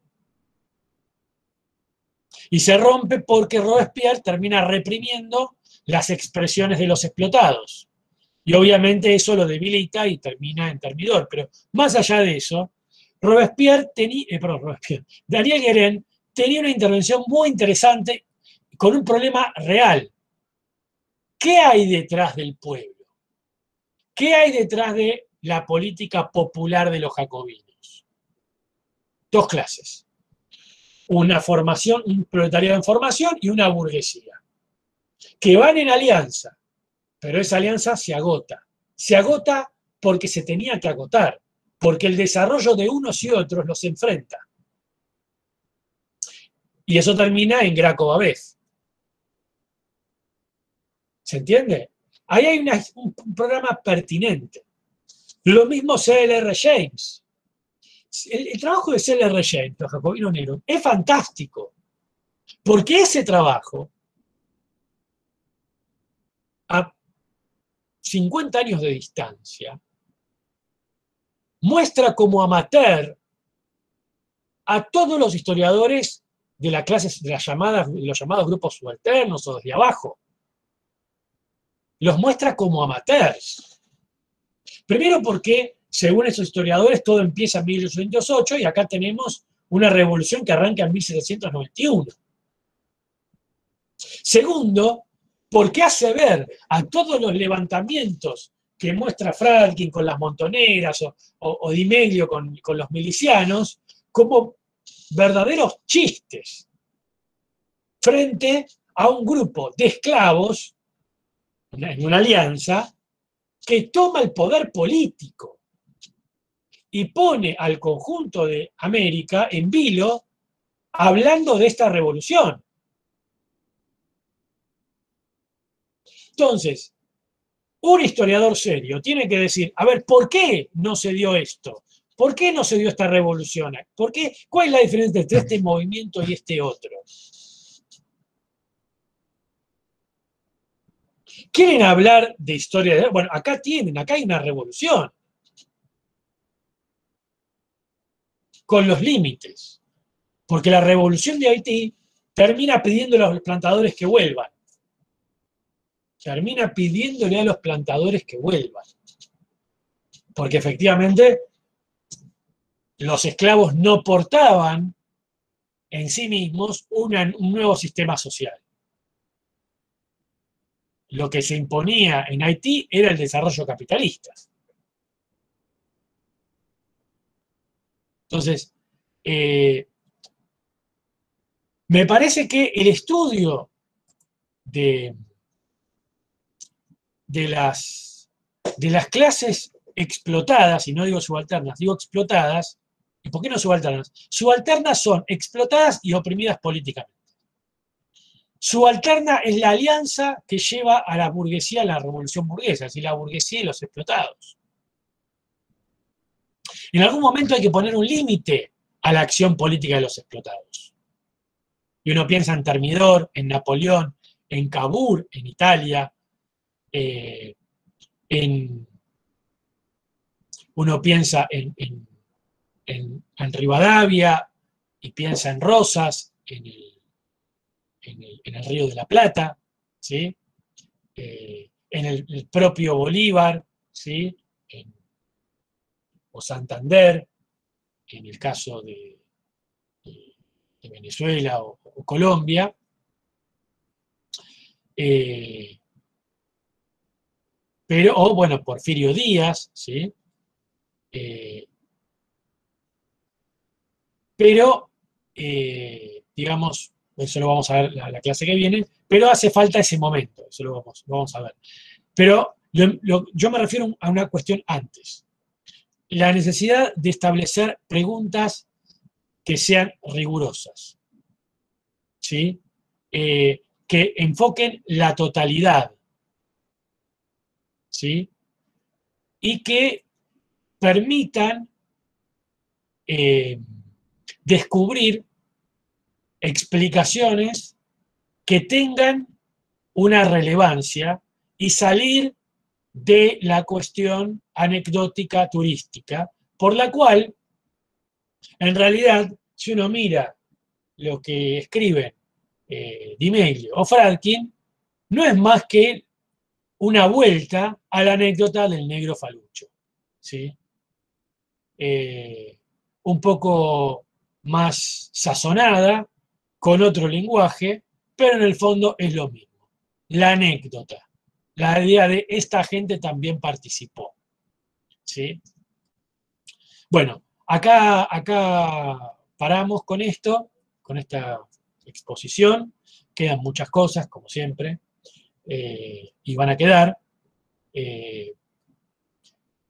A: Y se rompe porque Robespierre termina reprimiendo las expresiones de los explotados. Y obviamente eso lo debilita y termina en termidor. Pero más allá de eso, Robespierre tenía, eh, perdón, Robespierre, Daniel Guérin tenía una intervención muy interesante con un problema real. ¿Qué hay detrás del pueblo? ¿Qué hay detrás de la política popular de los jacobinos? Dos clases. Una formación, un proletariado en formación y una burguesía, que van en alianza, pero esa alianza se agota. Se agota porque se tenía que agotar, porque el desarrollo de unos y otros los enfrenta. Y eso termina en Graco. ¿Se entiende? Ahí hay un programa pertinente. Lo mismo CLR James. El, trabajo de CLR James, los jacobinos negros, es fantástico. Porque ese trabajo, a 50 años de distancia, muestra como amateur a todos los historiadores de la clase, de las llamadas, los llamados grupos subalternos o desde abajo los muestra como amateurs. Primero porque, según esos historiadores, todo empieza en 1808 y acá tenemos una revolución que arranca en 1791. Segundo, porque hace ver a todos los levantamientos que muestra Franklin con las montoneras o, o, con, con los milicianos como verdaderos chistes frente a un grupo de esclavos en una alianza que toma el poder político y pone al conjunto de América en vilo hablando de esta revolución. Entonces, un historiador serio tiene que decir, a ver, ¿por qué no se dio esto? ¿Por qué no se dio esta revolución? ¿Por qué? ¿Cuál es la diferencia entre este movimiento y este otro? Quieren hablar de historia de... Bueno, acá tienen, acá hay una revolución. Con los límites. Porque la revolución de Haití termina pidiéndole a los plantadores que vuelvan. Termina pidiéndole a los plantadores que vuelvan. Porque efectivamente los esclavos no portaban en sí mismos un nuevo sistema social lo que se imponía en Haití era el desarrollo capitalista. Entonces, eh, me parece que el estudio de, de, las, de las clases explotadas, y no digo subalternas, digo explotadas, ¿y por qué no subalternas? Subalternas son explotadas y oprimidas políticamente. Subalterna es la alianza que lleva a la burguesía a la revolución burguesa, es decir, la burguesía y los explotados. En algún momento hay que poner un límite a la acción política de los explotados. Y uno piensa en Termidor, en Napoleón, en Cavour, en Italia, eh, uno piensa en, en, Rivadavia y piensa en Rosas, en el, en el, Río de la Plata, ¿sí? Eh, en el, propio Bolívar, ¿sí? o Santander, en el caso de, Venezuela o, Colombia. Eh, pero, o bueno, Porfirio Díaz, ¿sí? Eh, pero, digamos, eso lo vamos a ver la, la, clase que viene, pero hace falta ese momento, eso lo vamos, vamos a ver. Pero yo me refiero a una cuestión antes. La necesidad de establecer preguntas que sean rigurosas, ¿sí? Eh, que enfoquen la totalidad, ¿sí? y que permitan eh, descubrir explicaciones que tengan una relevancia y salir de la cuestión anecdótica turística, por la cual, en realidad, si uno mira lo que escriben eh, o Fradkin, no es más que una vuelta a la anécdota del negro falucho. ¿sí? Eh, un poco más sazonada, con otro lenguaje, pero en el fondo es lo mismo. La anécdota, la idea de esta gente también participó. ¿sí? Bueno, acá, acá paramos con esto, con esta exposición. Quedan muchas cosas, como siempre. Eh, y van a quedar. Eh,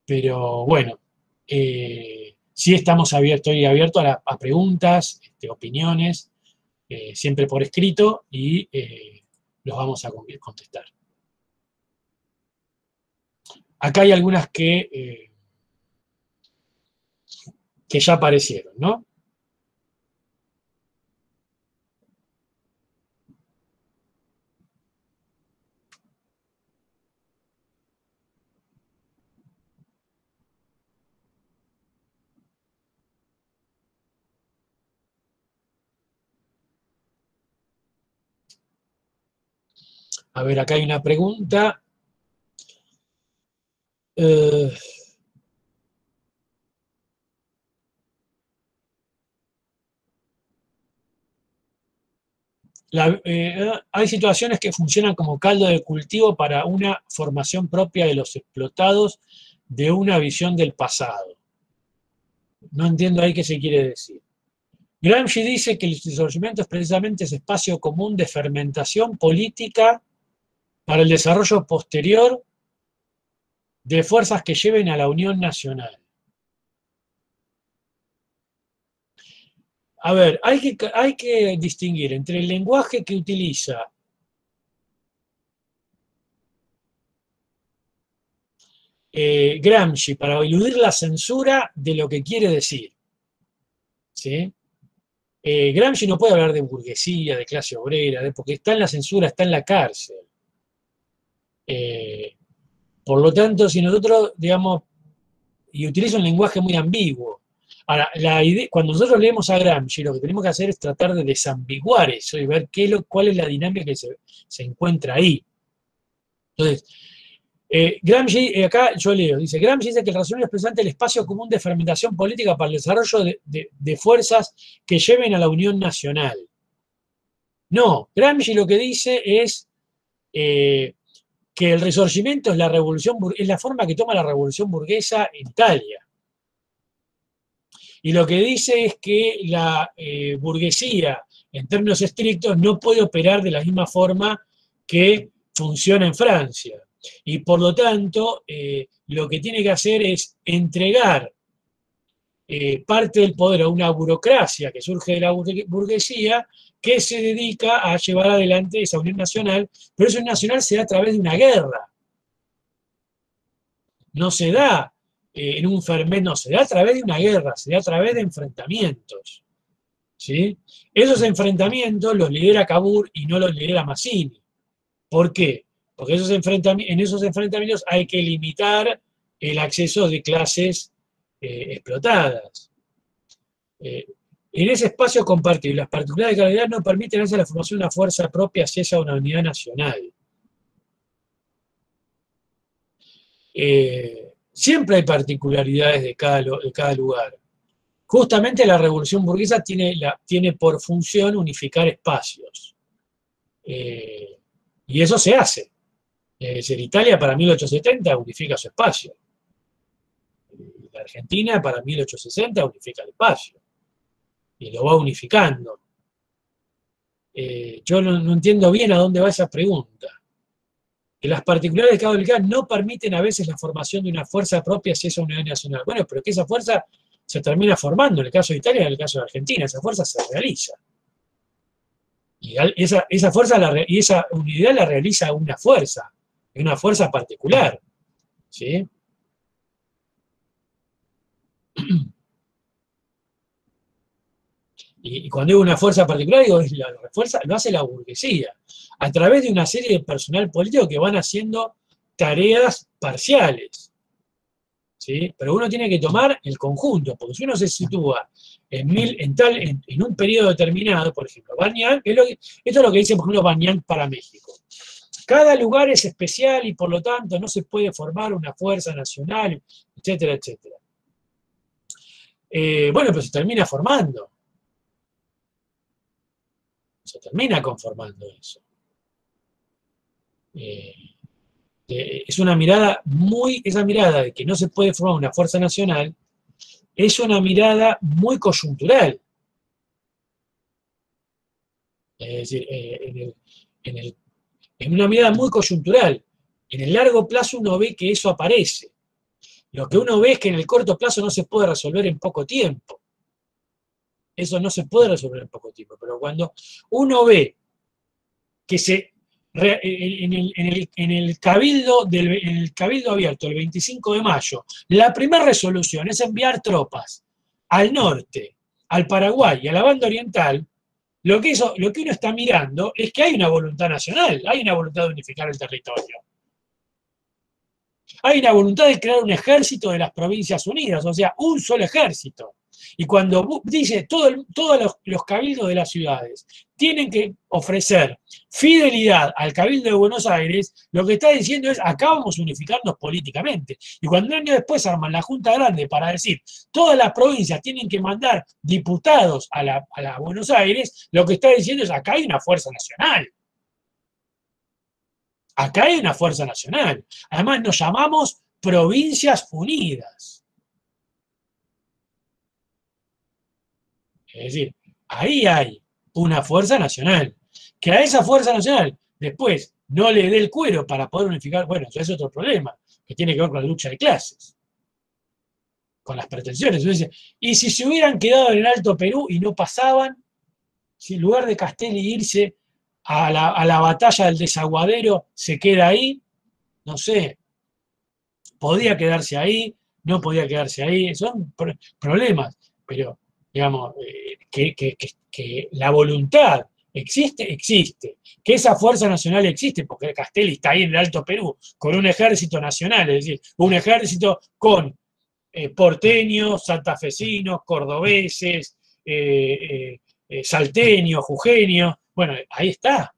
A: pero bueno, eh, sí estamos abiertos y abiertos a, preguntas, este, opiniones, siempre por escrito y los vamos a contestar. Acá hay algunas que, que ya aparecieron, ¿no? A ver, acá hay una pregunta. Eh, eh, hay situaciones que funcionan como caldo de cultivo para una formación propia de los explotados de una visión del pasado. No entiendo ahí qué se quiere decir. Gramsci dice que el resurgimiento es precisamente ese espacio común de fermentación política para el desarrollo posterior de fuerzas que lleven a la unión nacional. A ver, hay que, hay que distinguir entre el lenguaje que utiliza eh, Gramsci para eludir la censura de lo que quiere decir. ¿sí? Eh, Gramsci no puede hablar de burguesía, de clase obrera, porque está en la censura, está en la cárcel. Eh, por lo tanto, si nosotros, digamos, y utiliza un lenguaje muy ambiguo. Ahora, cuando nosotros leemos a Gramsci, lo que tenemos que hacer es tratar de desambiguar eso y ver qué cuál es la dinámica que se, encuentra ahí. Entonces, eh, Gramsci, eh, acá yo leo, dice, Gramsci dice que el racionalismo es precisamente el espacio común de fermentación política para el desarrollo de, fuerzas que lleven a la unión nacional. No, Gramsci lo que dice es, que el resurgimiento es la revolución es la forma que toma la revolución burguesa en Italia. Y lo que dice es que la eh, burguesía, en términos estrictos, no puede operar de la misma forma que funciona en Francia. Y por lo tanto, eh, lo que tiene que hacer es entregar eh, parte del poder a una burocracia que surge de la burguesía que se dedica a llevar adelante esa unión nacional, pero esa unión nacional se da a través de una guerra. No se da eh, en un fermento, no, se da a través de una guerra, se da a través de enfrentamientos. ¿sí? Esos enfrentamientos los lidera Cabur y no los lidera Massini. ¿Por qué? Porque esos en esos enfrentamientos hay que limitar el acceso de clases eh, explotadas. Eh, en ese espacio compartido, las particulares de calidad no permiten hacer la formación de una fuerza propia hacia una unidad nacional. Eh, siempre hay particularidades de cada, lugar. Justamente la revolución burguesa tiene por función unificar espacios. y eso se hace. Es decir, Italia para 1870 unifica su espacio. La Argentina para 1860 unifica el espacio. Y lo va unificando. Eh, yo no, entiendo bien a dónde va esa pregunta. Que las particularidades de cada no permiten a veces la formación de una fuerza propia si es una unidad nacional. Bueno, pero que esa fuerza se termina formando en el caso de Italia y en el caso de Argentina. Esa fuerza se realiza. Y esa, fuerza y esa unidad la realiza una fuerza una fuerza particular. ¿sí? Y, cuando digo una fuerza particular, digo, la, fuerza lo hace la burguesía, a través de una serie de personal político que van haciendo tareas parciales. ¿sí? Pero uno tiene que tomar el conjunto, porque si uno se sitúa en, mil, en, tal, en, un periodo determinado, por ejemplo, Banyan, esto es lo que dice, por ejemplo, Banyan para México. Cada lugar es especial y por lo tanto no se puede formar una fuerza nacional, etcétera, etcétera. Eh, bueno, pues se termina formando. Se termina conformando eso. Eh, es una mirada muy, esa mirada de que no se puede formar una fuerza nacional, es una mirada muy coyuntural. Es decir, eh, en, el, en, en una mirada muy coyuntural. En el largo plazo uno ve que eso aparece. Lo que uno ve es que en el corto plazo no se puede resolver en poco tiempo. Eso no se puede resolver en poco tiempo. Pero cuando uno ve que se en el, cabildo del, cabildo abierto el 25 de mayo, la primera resolución es enviar tropas al norte, al Paraguay y a la banda oriental, lo que, eso, lo que uno está mirando es que hay una voluntad nacional, hay una voluntad de unificar el territorio. Hay una voluntad de crear un ejército de las provincias unidas, o sea, un solo ejército. Y cuando dice todos los, cabildos de las ciudades tienen que ofrecer fidelidad al cabildo de Buenos Aires, lo que está diciendo es acá vamos a unificarnos políticamente. Y cuando un año después arman la Junta Grande para decir todas las provincias tienen que mandar diputados a la, a la Buenos Aires, lo que está diciendo es acá hay una fuerza nacional. Acá hay una fuerza nacional. Además nos llamamos provincias unidas. Es decir, ahí hay una fuerza nacional. Que a esa fuerza nacional después no le dé el cuero para poder unificar, bueno, eso es otro problema, que tiene que ver con la lucha de clases, con las pretensiones. y si se hubieran quedado en el Alto Perú y no pasaban, si en lugar de Castelli irse a la, a la batalla del desaguadero, se queda ahí, no sé, podía quedarse ahí, no podía quedarse ahí, son problemas, pero digamos, eh, que, la voluntad existe, existe. Que esa fuerza nacional existe, porque Castelli está ahí en el Alto Perú, con un ejército nacional, es decir, un ejército con eh, porteños, santafesinos, cordobeses, eh, salteños, jujeños. Bueno, ahí está.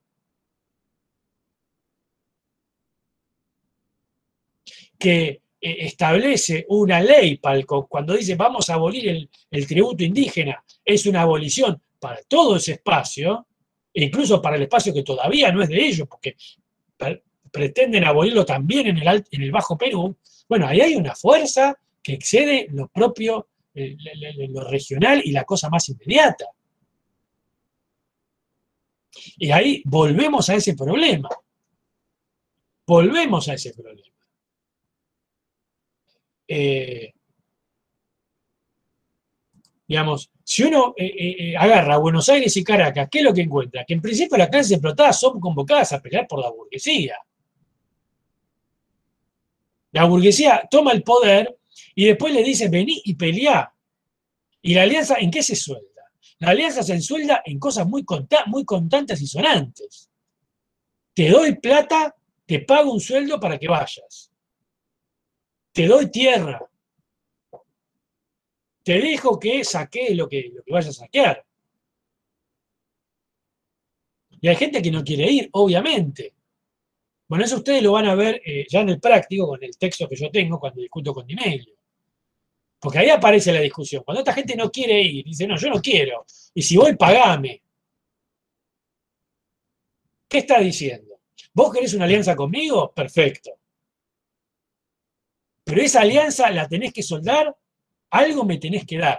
A: Que eh, establece una ley para cuando dice vamos a abolir el, tributo indígena, es una abolición para todo ese espacio, e incluso para el espacio que todavía no es de ellos, porque pretenden abolirlo también en el, en el Bajo Perú, bueno, ahí hay una fuerza que excede lo propio, lo regional y la cosa más inmediata. Y ahí volvemos a ese problema. Volvemos a ese problema. Eh, digamos, si uno eh, eh, agarra a Buenos Aires y Caracas, ¿qué es lo que encuentra? Que en principio las clases explotadas son convocadas a pelear por la burguesía. La burguesía toma el poder y después le dice, vení y peleá. ¿Y la alianza en qué se suelda? La alianza se ensuelda en cosas muy, muy contantes y sonantes. Te doy plata, te pago un sueldo para que vayas. Te doy tierra. Te dejo que saques lo que, lo que vayas a saquear. Y hay gente que no quiere ir, obviamente. Bueno, eso ustedes lo van a ver eh, ya en el práctico con el texto que yo tengo cuando discuto con Dimelio. Porque ahí aparece la discusión. Cuando esta gente no quiere ir, dice, no, yo no quiero. Y si voy, pagame. ¿Qué está diciendo? ¿Vos querés una alianza conmigo? Perfecto. Pero esa alianza la tenés que soldar, algo me tenés que dar.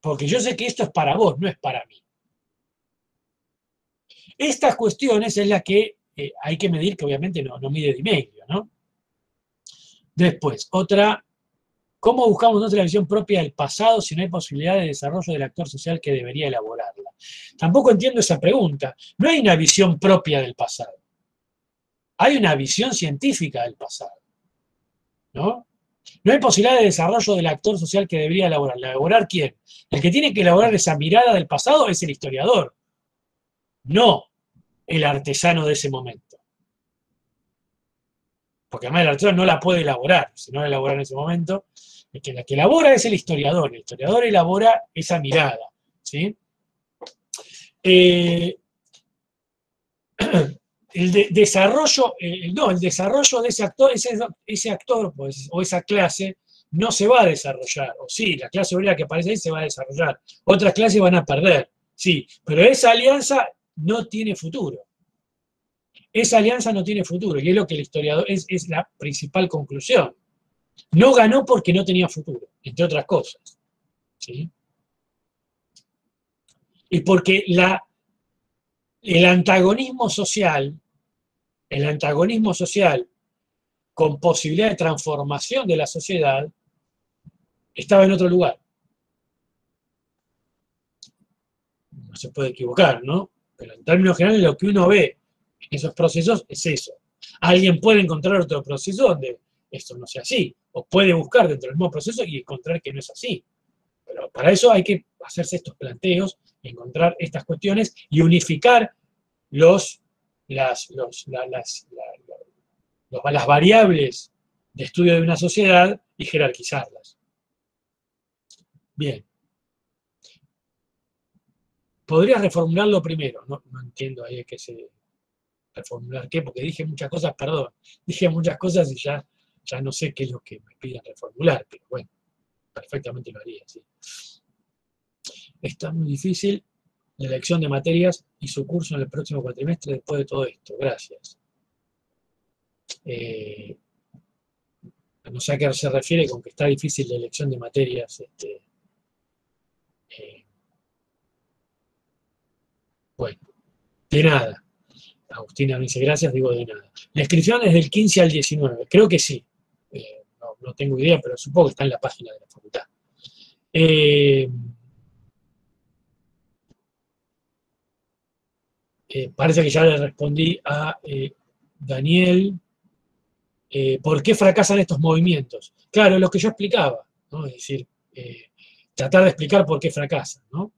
A: Porque yo sé que esto es para vos, no es para mí. Estas cuestiones es la que eh, hay que medir, que obviamente no, no mide de medio, ¿no? Después, otra ¿Cómo buscamos la visión propia del pasado si no hay posibilidad de desarrollo del actor social que debería elaborarla? Tampoco entiendo esa pregunta. No hay una visión propia del pasado. Hay una visión científica del pasado. ¿No? No hay posibilidad de desarrollo del actor social que debería elaborarla. ¿Elaborar quién? El que tiene que elaborar esa mirada del pasado es el historiador, no el artesano de ese momento. Porque además el artesano no la puede elaborar. Si no la elabora en ese momento, el que, la que elabora es el historiador, el historiador elabora esa mirada. ¿sí? Eh, el desarrollo, no, el desarrollo de ese actor, ese, actor pues, o esa clase no se va a desarrollar. O sí, la clase obrera que aparece ahí se va a desarrollar. Otras clases van a perder. Sí, pero esa alianza no tiene futuro. Esa alianza no tiene futuro, y es lo que el historiador es, la principal conclusión. No ganó porque no tenía futuro, entre otras cosas. Y porque el antagonismo social, el antagonismo social con posibilidad de transformación de la sociedad, estaba en otro lugar. No se puede equivocar, ¿no? Pero en términos generales lo que uno ve esos procesos es eso. Alguien puede encontrar otro proceso donde esto no sea así. O puede buscar dentro del mismo proceso y encontrar que no es así. Pero para eso hay que hacerse estos planteos, encontrar estas cuestiones y unificar los, las, las, las variables de estudio de una sociedad y jerarquizarlas. Bien. Podría reformularlo primero. No, no entiendo ahí que se reformular qué, porque dije muchas cosas, perdón, dije muchas cosas y ya ya no sé qué es lo que me piden reformular, pero bueno, perfectamente lo haría, sí. Está muy difícil la elección de materias y su curso en el próximo cuatrimestre después de todo esto. Gracias. Eh, no sé a qué se refiere con que está difícil la elección de materias. Este, eh, bueno, de nada. Agustina me dice gracias, digo de nada. La inscripción es del 15 al 19, creo que sí. Eh, no, tengo idea, pero supongo que está en la página de la facultad. Eh, eh, parece que ya le respondí a Daniel. ¿Por qué fracasan estos movimientos? Claro, lo que yo explicaba, es decir, tratar de explicar por qué fracasan. ¿no?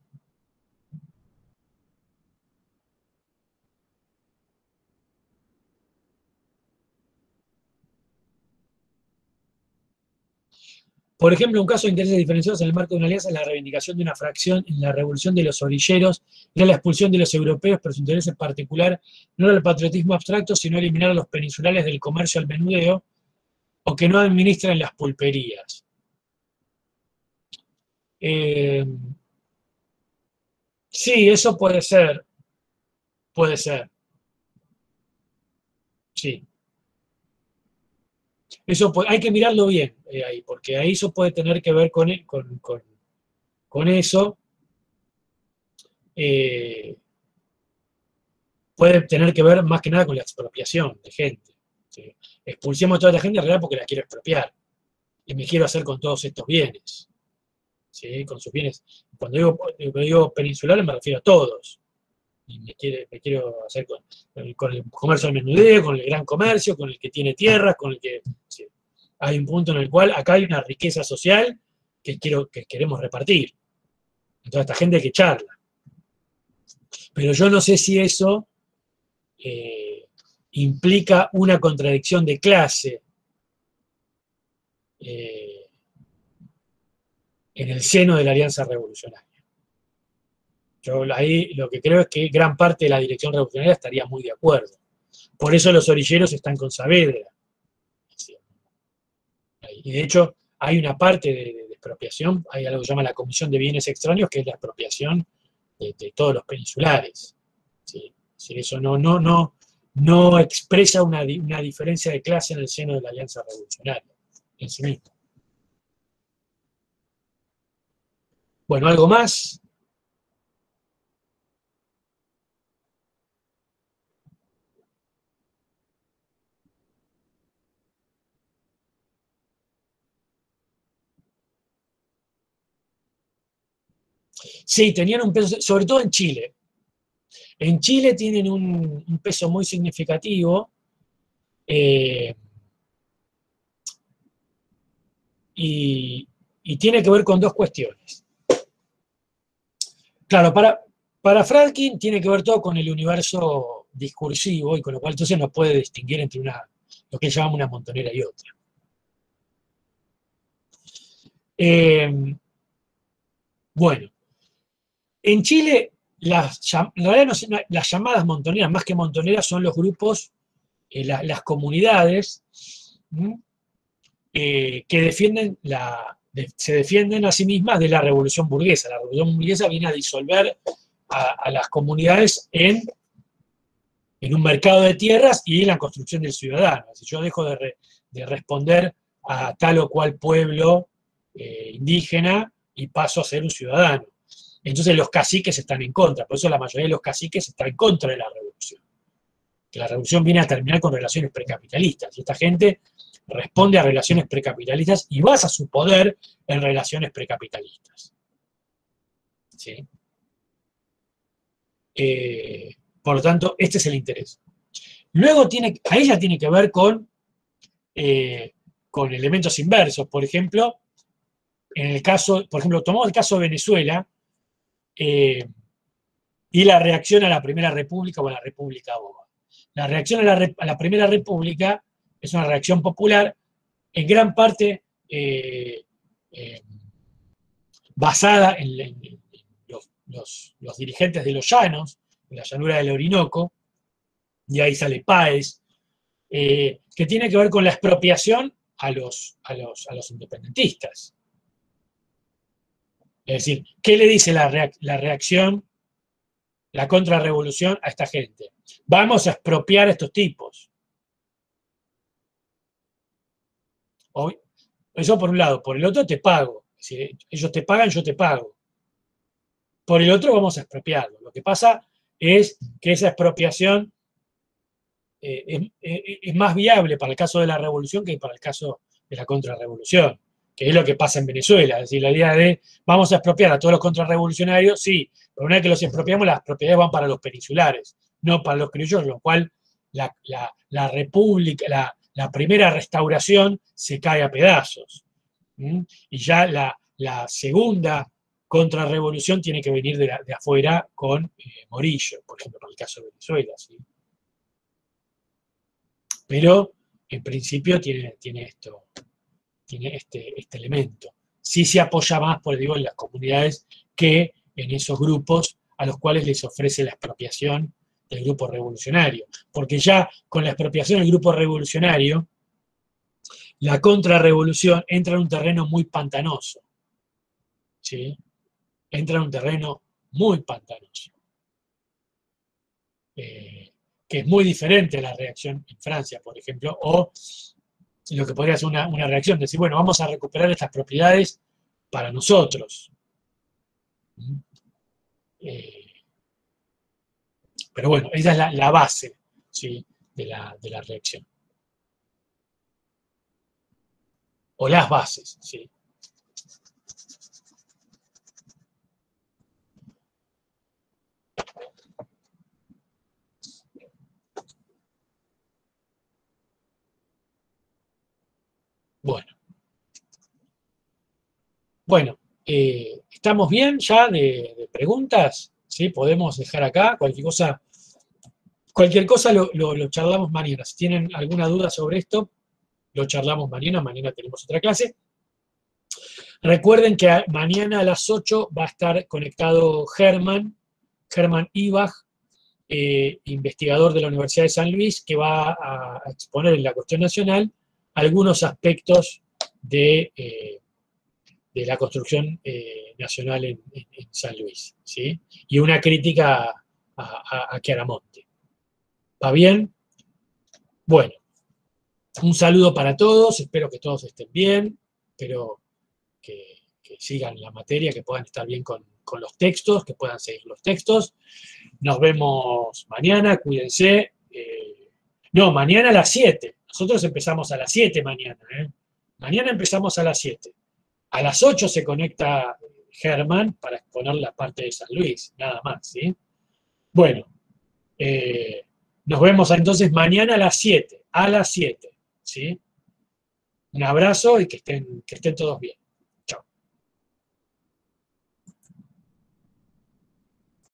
A: Por ejemplo, un caso de intereses diferenciados en el marco de una alianza es la reivindicación de una fracción en la revolución de los orilleros, era la expulsión de los europeos, pero su interés en particular no era el patriotismo abstracto, sino eliminar a los peninsulares del comercio al menudeo o que no administran las pulperías. Eh, sí, eso puede ser. Puede ser. Sí. Eso hay que mirarlo bien eh, ahí, porque ahí eso puede tener que ver con, con, con, eso. Eh, puede tener que ver más que nada con la expropiación de gente. Expulsemos a toda la gente en realidad porque la quiero expropiar. Y me quiero hacer con todos estos bienes. ¿sí? Con sus bienes. Cuando digo, digo peninsulares me refiero a todos y me, quiero hacer con, el comercio al menudeo, con el gran comercio, con el que tiene tierras, con el que... Hay un punto en el cual acá hay una riqueza social que, quiero, que queremos repartir. toda esta gente que charla. Pero yo no sé si eso eh, implica una contradicción de clase eh, en el seno de la Alianza Revolucionaria. Yo ahí lo que creo es que gran parte de la dirección revolucionaria estaría muy de acuerdo. Por eso los orilleros están con Saavedra. Y de hecho, hay una parte de, expropiación, hay algo que se llama la Comisión de Bienes Extraños, que es la expropiación de, todos los peninsulares. Eso no, no, no, no expresa una, una diferencia de clase en el seno de la Alianza Revolucionaria en sí mismo. Bueno, ¿algo más? Sí, tenían un peso, sobre todo en Chile. En Chile tienen un, peso muy significativo. Eh, y, tiene que ver con dos cuestiones. Claro, para, para Franklin tiene que ver todo con el universo discursivo y con lo cual entonces no puede distinguir entre una, lo que llamamos una montonera y otra. Eh, bueno, en Chile, las, las llamadas montoneras, más que montoneras, son los grupos, eh, las comunidades eh, que defienden la, se defienden a sí mismas de la revolución burguesa. La revolución burguesa viene a disolver a, las comunidades en, en, un mercado de tierras y en la construcción del ciudadano. Yo dejo de, responder a tal o cual pueblo eh, indígena y paso a ser un ciudadano. Entonces los caciques están en contra, por eso la mayoría de los caciques están en contra de la revolución. Que la revolución viene a terminar con relaciones precapitalistas. Y esta gente responde a relaciones precapitalistas y basa su poder en relaciones precapitalistas. ¿Sí? Eh, por lo tanto, este es el interés. Luego tiene, a ella tiene que ver con, eh, con elementos inversos. Por ejemplo, en el caso, por ejemplo, tomamos el caso de Venezuela, eh, y la reacción a la Primera República o a la República Boba. La reacción a la, Primera República es una reacción popular, en gran parte eh, eh, basada en, los, dirigentes de los llanos, en la llanura del Orinoco, y ahí sale Páez, que tiene que ver con la expropiación a los, a los, a los independentistas. Es decir, ¿qué le dice la, reacción, la contrarrevolución a esta gente? Vamos a expropiar a estos tipos. Eso por un lado. Por el otro te pago. Ellos te pagan, yo te pago. Por el otro vamos a expropiarlo. Lo que pasa es que esa expropiación eh, es, más viable para el caso de la revolución que para el caso de la contrarrevolución que es lo que pasa en Venezuela. Es decir, la idea de vamos a expropiar a todos los contrarrevolucionarios, sí, pero una vez que los expropiamos, las propiedades van para los peninsulares, no para los criollos, lo cual la, república, la, primera restauración se cae a pedazos. Y ya la, segunda contrarrevolución tiene que venir de, afuera con eh, Morillo, por ejemplo, en el caso de Venezuela. Pero en principio tiene, tiene esto, este, este elemento. Sí se apoya más, por digo, en las comunidades que en esos grupos a los cuales les ofrece la expropiación del grupo revolucionario. Porque ya con la expropiación del grupo revolucionario, la contrarrevolución entra en un terreno muy pantanoso. ¿sí? Entra en un terreno muy pantanoso. Eh, que es muy diferente a la reacción en Francia, por ejemplo, o lo que podría ser una, reacción, decir, bueno, vamos a recuperar estas propiedades para nosotros. Eh, pero bueno, esa es la, base de, la, de, la, reacción. O las bases, ¿sí? Bueno. Bueno, eh, ¿Estamos bien ya de, preguntas? ¿Sí? Podemos dejar acá cualquier cosa. Cualquier cosa lo, lo, charlamos mañana. Si tienen alguna duda sobre esto, lo charlamos mañana. Mañana tenemos otra clase. Recuerden que mañana a las 8 va a estar conectado Germán, Germán Ibach, eh, investigador de la Universidad de San Luis, que va a, exponer en la cuestión nacional algunos aspectos de, eh, de la construcción eh, nacional en, San Luis, ¿sí? Y una crítica a, a, Chiaramonte. ¿Va bien? Bueno, un saludo para todos, espero que todos estén bien, espero que, sigan la materia, que puedan estar bien con, los textos, que puedan seguir los textos. Nos vemos mañana, cuídense. Eh, no, mañana a las 7. Nosotros empezamos a las 7 mañana. ¿eh? Mañana empezamos a las 7. A las 8 se conecta Germán para exponer la parte de San Luis, nada más, ¿sí? Bueno, eh, nos vemos entonces mañana a las 7, a las 7, ¿sí? Un abrazo y que estén, que estén todos bien.